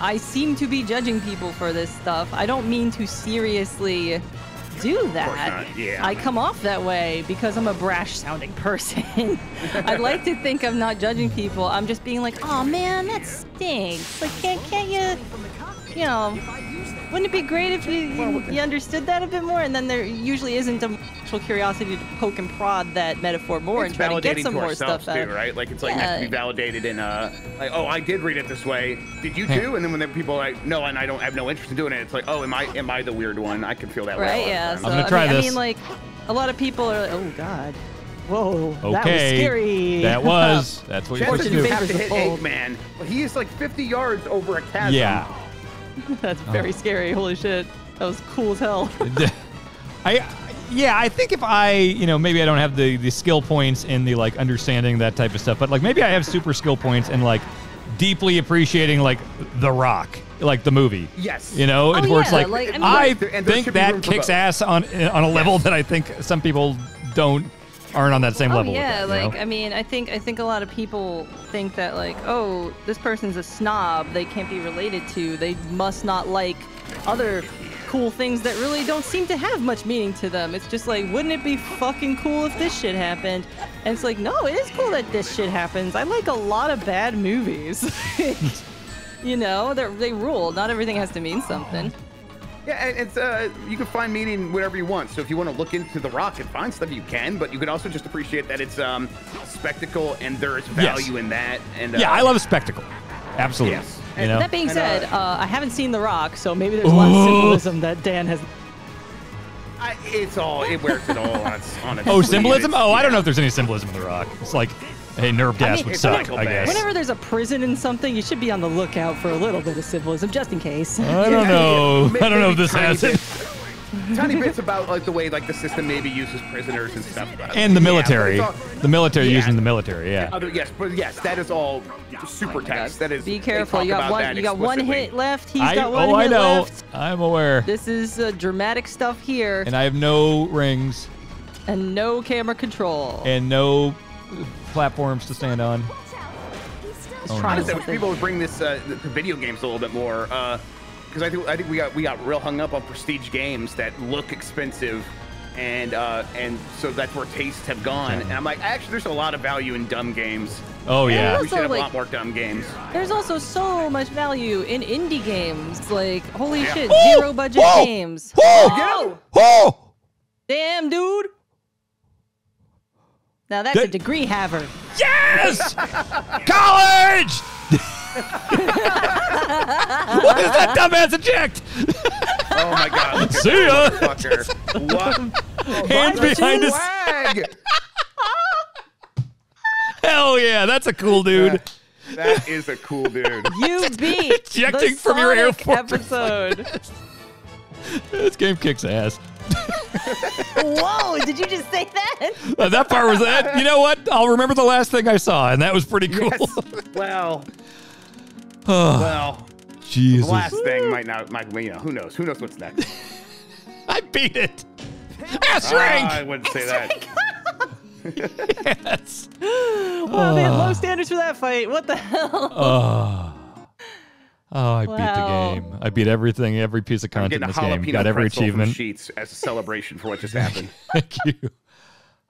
I seem to be judging people for this stuff. I don't mean to seriously do that. yeah. I come off that way because I'm a brash sounding person. I'd like to think I'm not judging people. I'm just being like, "Oh man, that stinks." Like can't can't you you know, wouldn't it be great if you, you, you understood that a bit more? And then there usually isn't a actual curiosity to poke and prod that metaphor more it's and try to validating get some to more ourselves stuff too, out. right? Like it's like has to be validated in uh, like oh, I did read it this way. Did you too? And then when people are like no, and I don't have no interest in doing it, it's like oh, am I am I the weird one? I can feel that way. all Right? the Yeah. time. So, gonna I try mean, I mean, like, a lot of people are like, oh God, whoa, that was scary. that was. That's what you're Chances supposed to do. have to hit. Eggman. Well, he is like 50 yards over a chasm. Yeah. That's very oh. scary. Holy shit, that was cool as hell. I yeah, I think if I, you know, maybe I don't have the the skill points and the like understanding that type of stuff, but like maybe I have super skill points and like deeply appreciating like The Rock, like the movie. Yes. You know, Oh, and where it's yeah, like, like, I mean- I Right, think that kicks both. ass on on a level that I think some people don't aren't on that same oh level. yeah, that, like know? I mean, I think I think a lot of people think that like, oh, this person's a snob. They can't be related to. They must not like other cool things that really don't seem to have much meaning to them. It's just like, wouldn't it be fucking cool if this shit happened? And it's like, no, it is cool that this shit happens. I like a lot of bad movies. you know, they they rule. Not everything has to mean something. Yeah, and it's uh, you can find meaning whatever you want. So if you want to look into the rock and find stuff, you can. But you can also just appreciate that it's um spectacle and there is value in that. And uh, yeah, I love a spectacle. Absolutely. Yes. You know? That being And, uh, said, uh, I haven't seen The Rock, so maybe there's a lot of symbolism that Dan has. I, it's all it wears it all on its on its. oh, sleeve. symbolism? It's- Oh, I don't know if there's any symbolism in The Rock. It's like, hey, nerve gas mean, would suck, Michael I guess. Whenever there's a prison in something, you should be on the lookout for a little bit of symbolism, just in case. I don't know. I don't know if this has it. Tiny bits about like the way like the system maybe uses prisoners and stuff. And the military. it's all- The military Yeah. using the military, yeah. Other, yes, but yes, that is all super text. That is. Be careful. You got one. You got one hit left. He's I, got one oh, I hit know. left. I'm aware. This is uh, dramatic stuff here, And I have no rings and no camera control. and no platforms to stand on. Oh, Trying no. Honestly, I wish something. people would bring this uh, the the video games a little bit more, because I think I think we got we got real hung up on prestige games that look expensive, and uh, and so that's where tastes have gone. And I'm like, actually, there's a lot of value in dumb games. Oh, yeah. We should Also, have a lot more dumb games. There's also so much value in indie games. Like, holy Yeah. shit, Whoa! zero budget Whoa! games. Whoa! Oh, Oh! damn, dude. Now that's a degree haver. Yes! College! what is that dumbass eject? Oh my god! look at See that ya. motherfucker. What? Oh, Hands behind his. Flag! Hell yeah, that's a cool dude. That is a cool dude. You beat Ejecting the from your Air Force episode. This game kicks ass. Whoa! Did you just say that? Uh, that part was that. You know what? I'll remember the last thing I saw, and that was pretty cool. Yes. Well, oh, well. Jesus. The last thing might not, might, you know, who knows? Who knows what's next? I beat it. S Ah, rank. I wouldn't say that. yes. wow, they had low standards for that fight. What the hell? Oh. Oh, I beat the game. I beat everything, every piece of content in this game. Got every achievement. Sheets as a celebration for what just happened. Thank you.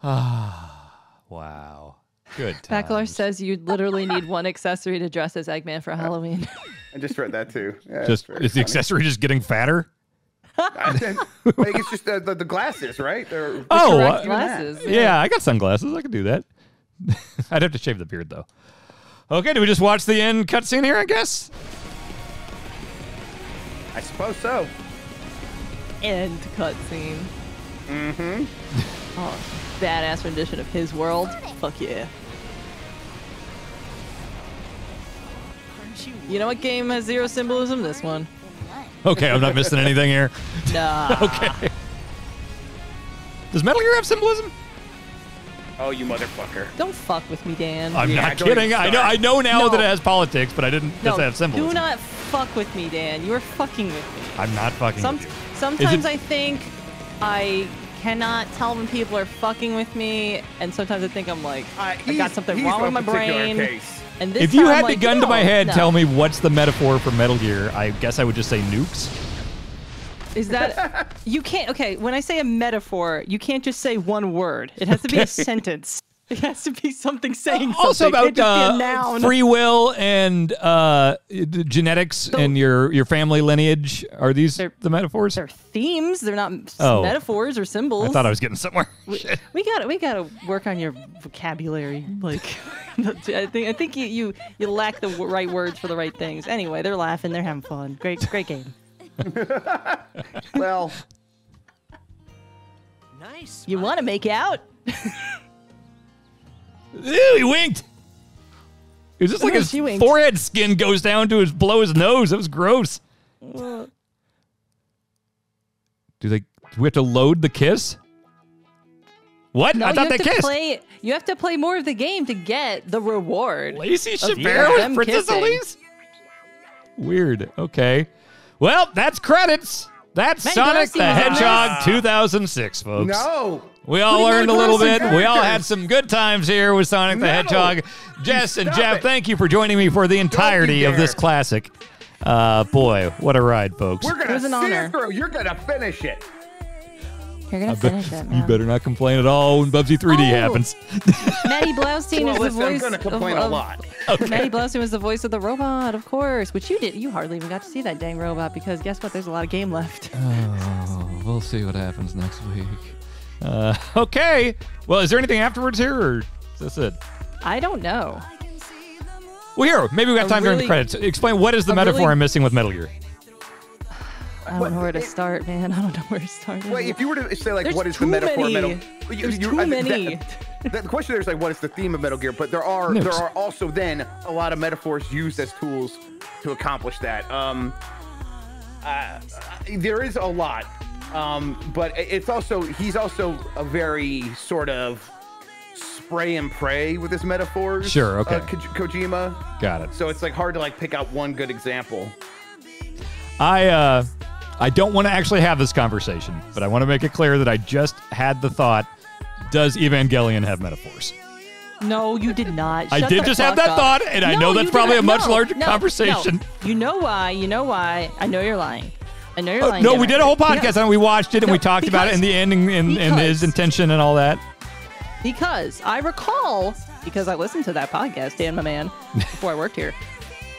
Ah, wow. Good. Backlar says you literally need one accessory to dress as Eggman for Halloween. I just read that too. Yeah, Just very is the accessory just getting fatter? I think it's just the, the, the glasses, right? They're Oh, uh, even that. Glasses. Yeah, I got sunglasses. I could do that. I'd have to shave the beard though. Okay, do we just watch the end cutscene here? I guess. I suppose so. End cutscene. Mm-hmm. Oh, badass rendition of his world. Fuck yeah. You know what game has zero symbolism? This one. Okay, I'm not missing anything here. Nah. Okay. Does Metal Gear have symbolism? Oh, you motherfucker! Don't fuck with me, Dan. I'm Yeah, not kidding. I know. I know now No. that it has politics, but I didn't no, just have symbolism. do not fuck with me, Dan. You are fucking with me. I'm not fucking Some, with you. sometimes it- I think I cannot tell when people are fucking with me, and sometimes I think I'm like, Uh, I got something wrong wong with my brain. case. And this If you time I'm had like, the gun to my head, no. tell me what's the metaphor for Metal Gear. I guess I would just say nukes. Is that you can't? Okay, when I say a metaphor, you can't just say one word. It has to be a sentence. It has to be something saying something. Also It about can't a uh, noun. free will and uh, the genetics and your your family lineage. Are these the metaphors? They're themes. They're not Oh. metaphors or symbols. I thought I was getting somewhere. Shit. we got to we got to work on your vocabulary. Like, I think I think you you you lack the right words for the right things. Anyway, they're laughing. They're having fun. Great great game. Well, Nice. You want to make out? Ew, he winked. It was just like his winked. forehead skin goes down to his below his nose. It was gross. Do they? Do we have to load the kiss? What? No, I thought they to kissed. play. You have to play more of the game to get the reward. Lacey of Chabert, them Princess kissing. Elise. Weird. Okay. Well, that's credits. That's Manny Sonic the Hedgehog 2006, folks. no. We all Who learned a little Blaustein bit. We all had some good times here with Sonic the No. Hedgehog. Jess and Jeff, it. thank you for joining me for the entirety of this classic. Uh, boy, what a ride, folks. We're gonna was an see honor. it through. You're gonna finish it. You're gonna I bet- you better not complain at all when Bubsy 3D Oh. happens. Maddie Blaustein Well, is the listen, I'm voice gonna complain of, a of- lot. Maddie Blaustein was the voice of the robot, of course, which you didn't—you hardly even got to see that dang robot because guess what? There's a lot of game left. Oh, we'll see what happens next week. Uh, okay. Well, is there anything afterwards here, or is this it? I don't know. Well, here, maybe we got A time during the credits. Explain what is the metaphor really- I'm missing with Metal Gear. I don't know where to start, man. I don't know where to start. Wait, if you were to say like, There's what is the metaphor? many. Metal. you- There's you- too I many. That, that- the question there is like, what is the theme of Metal Gear? But there are Nukes. there are also then a lot of metaphors used as tools to accomplish that. Um, uh, there is a lot, um, but it's also he's also a very sort of spray and pray with his metaphors. Sure, okay. uh, Ko- Kojima. Got it. So it's like hard to like pick out one good example. I uh, I don't want to actually have this conversation, but I want to make it clear that I just had the thought: Does Evangelion have metaphors? No, you did not. I did just have that up. thought, and I know that's probably didn't. a much No, larger no, conversation. no. You know why? You know why? I know you're lying. I know you're oh, lying. no, we did a whole podcast and we watched it and No, we talked about it in the ending and, and his intention and all that. Because I recall, because I listened to that podcast, Dan, my man, before I worked here.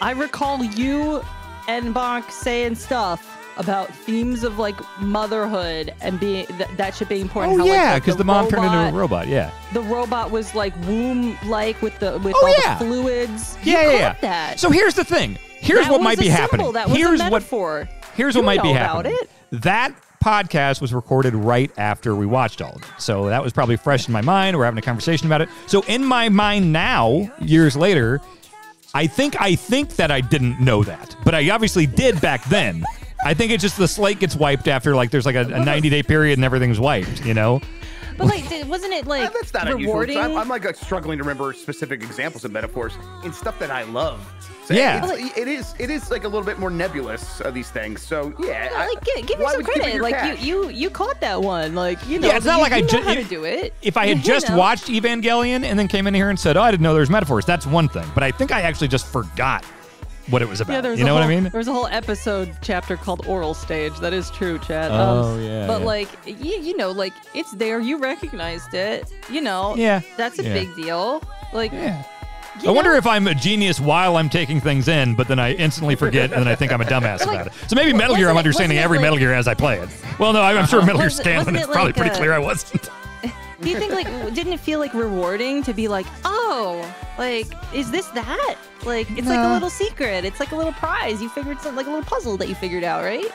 I recall you and Bonk saying stuff about themes of like motherhood and being th- that should be important. Oh how, like, yeah, the- because the, mom turned into a robot- robot. Yeah. The robot was like womb-like with the with Oh, all yeah. the fluids. You Yeah, yeah, yeah. That. So here's the thing. Here's That what might be symbol. happening. That was here's a what metaphor. Here's You what might be happening. it. That podcast was recorded right after we watched all of it. So that was probably fresh in my mind. We're having a conversation about it. So in my mind now, years later, I think I think that I didn't know that, but I obviously did back then. I think it's just the slate gets wiped after like there's like a, a 90 day period and everything's wiped. You know. But like, did- wasn't it like Uh, that's not unusual. rewarding? I'm, I'm like uh, struggling to remember specific examples of metaphors in stuff that I love. So Yeah. it's- it is. It is like a little bit more nebulous of these things. So yeah, I- like, gi- give me why some would you credit. Like cash? you, you, you caught that one. Like you know, Yeah, it's not you, like I you know ju- how to do it. If I had You just know. watched Evangelion and then came in here and said, "Oh, I didn't know there was metaphors," that's one thing. But I think I actually just forgot what it was about. Yeah, there was you know whole, what I mean? There was a whole episode chapter called Oral Stage. That is true, Chad. Oh, um, yeah, But yeah. like, you, you know, like it's there. You recognized it. You know. Yeah, That's a yeah. big deal. Like. Yeah. you I wonder if I'm a genius while I'm taking things in, but then I instantly forget, and then I think I'm a dumbass about it. So maybe Metal Gear, I'm understanding every like- Metal Gear as I play it. Well, no, I'm, I'm sure Metal Gear it- Scanlan is it probably like pretty a- clear I wasn't. Do you think like didn't it feel like rewarding to be like, oh, like is this that? Like it's like a little secret. It's like a little prize. You figured something like a little puzzle that you figured out, right?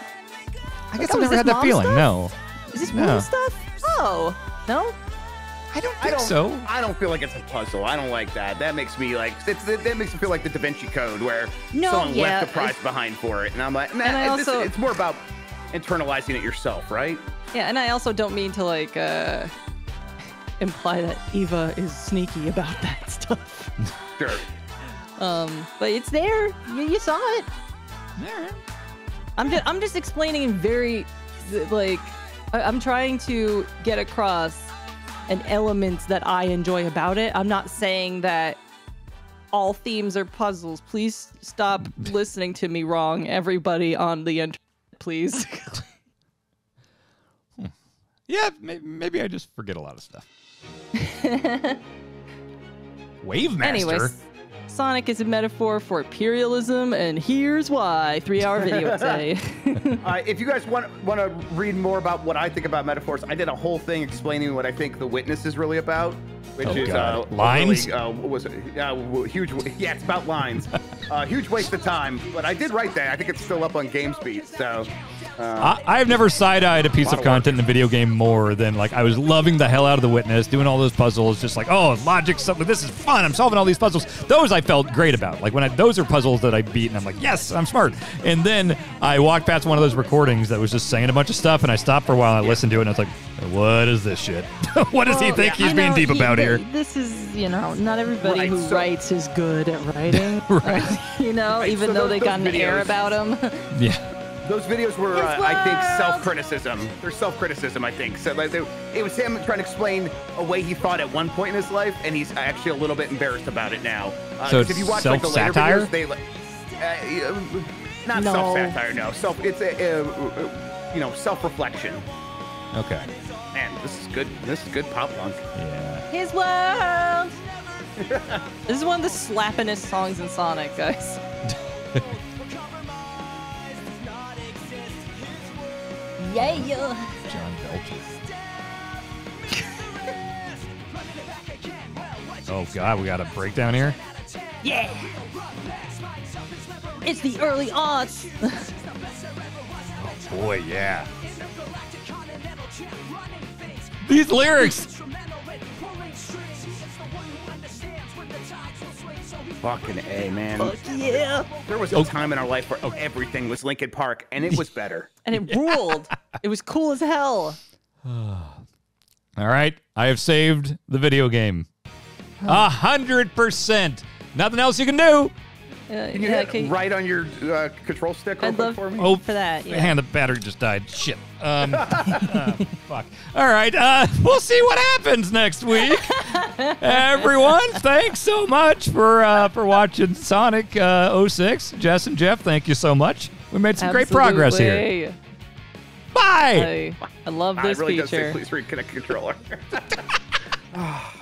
I guess oh, I've is never had that feeling. stuff? No, Is this No. real stuff? Oh, no. I don't I don't. so. I don't feel like it's a puzzle. I don't like that. That makes me like. It's, that makes me feel like the Da Vinci Code, where No, someone yeah, left a prize behind for it, and I'm like, nah, And I this- also- it's more about internalizing it yourself, right? Yeah, and I also don't mean to like uh imply that Eva is sneaky about that stuff. Sure. Um, but it's there. You, you saw it. There. I'm just I'm just explaining in very like I- I'm trying to get across an element that I enjoy about it. I'm not saying that all themes are puzzles. Please stop listening to me wrong, everybody on the internet, please. Yeah, maybe, maybe I just forget a lot of stuff. Wave Master. Anyways, Sonic is a metaphor for imperialism, and here's why. Three hour video essay. Uh, if you guys want want to read more about what I think about metaphors, I did a whole thing explaining what I think the witness is really about, which Oh, is God. uh, Lines? Really, uh, was it? Uh, huge. Yeah, it's about lines. uh, huge waste of time, but I did write that. I think it's still up on GamesBeat. So. Uh, I, I've never side-eyed a piece Lot of of work. content in a video game more than like I was loving the hell out of the witness, doing all those puzzles, just like oh logic, something. This is fun. I'm solving all these puzzles. Those I felt great about. Like when I, those are puzzles that I beat, and I'm like yes, I'm smart. And then I walked past one of those recordings that was just saying a bunch of stuff, and I stopped for a while and I listened to it, and I was like, what is this shit? what does he Well, think he's I being deep he- about th- here? This is, you know, not everybody Right, who so- writes is good at writing. Right. you know, Right, even so though they those got an air about them. Yeah. Those videos were, uh, I think, self-criticism. They're self-criticism, I think. So like, they, it was him trying to explain a way he thought at one point in his life, and he's actually a little bit embarrassed about it now. Uh, So 'cause it's if you watch like the later self-satire? videos, they like, uh, uh, not No. self-satire, no. Self, it's a, uh, uh, you know, self-reflection. Okay. Man, this is good. This is good pop punk. Yeah. His world. this is one of the slappingest songs in Sonic, guys. yeah. John Belcher. Oh God, we got a breakdown here. Yeah. It's the early aughts. Oh, boy, yeah. These lyrics. Fucking A, man. Fuck yeah. There was a time in our life where everything was Linkin Park, and it was better. And it ruled. It was cool as hell. All right, I have saved the video game. A hundred percent. Nothing else you can do. Uh, Can you yeah, hit okay. right on your uh, control stick I'd love for me? Oh, for that. Yeah. And the battery just died. Shit. Um, uh, fuck. All right. Uh, we'll see what happens next week. Everyone, thanks so much for uh, for watching Sonic uh, 06. Jess and Jeff, thank you so much. We made some great progress here. Absolutely. Bye. I, I love I this really does say feature. please reconnect the controller.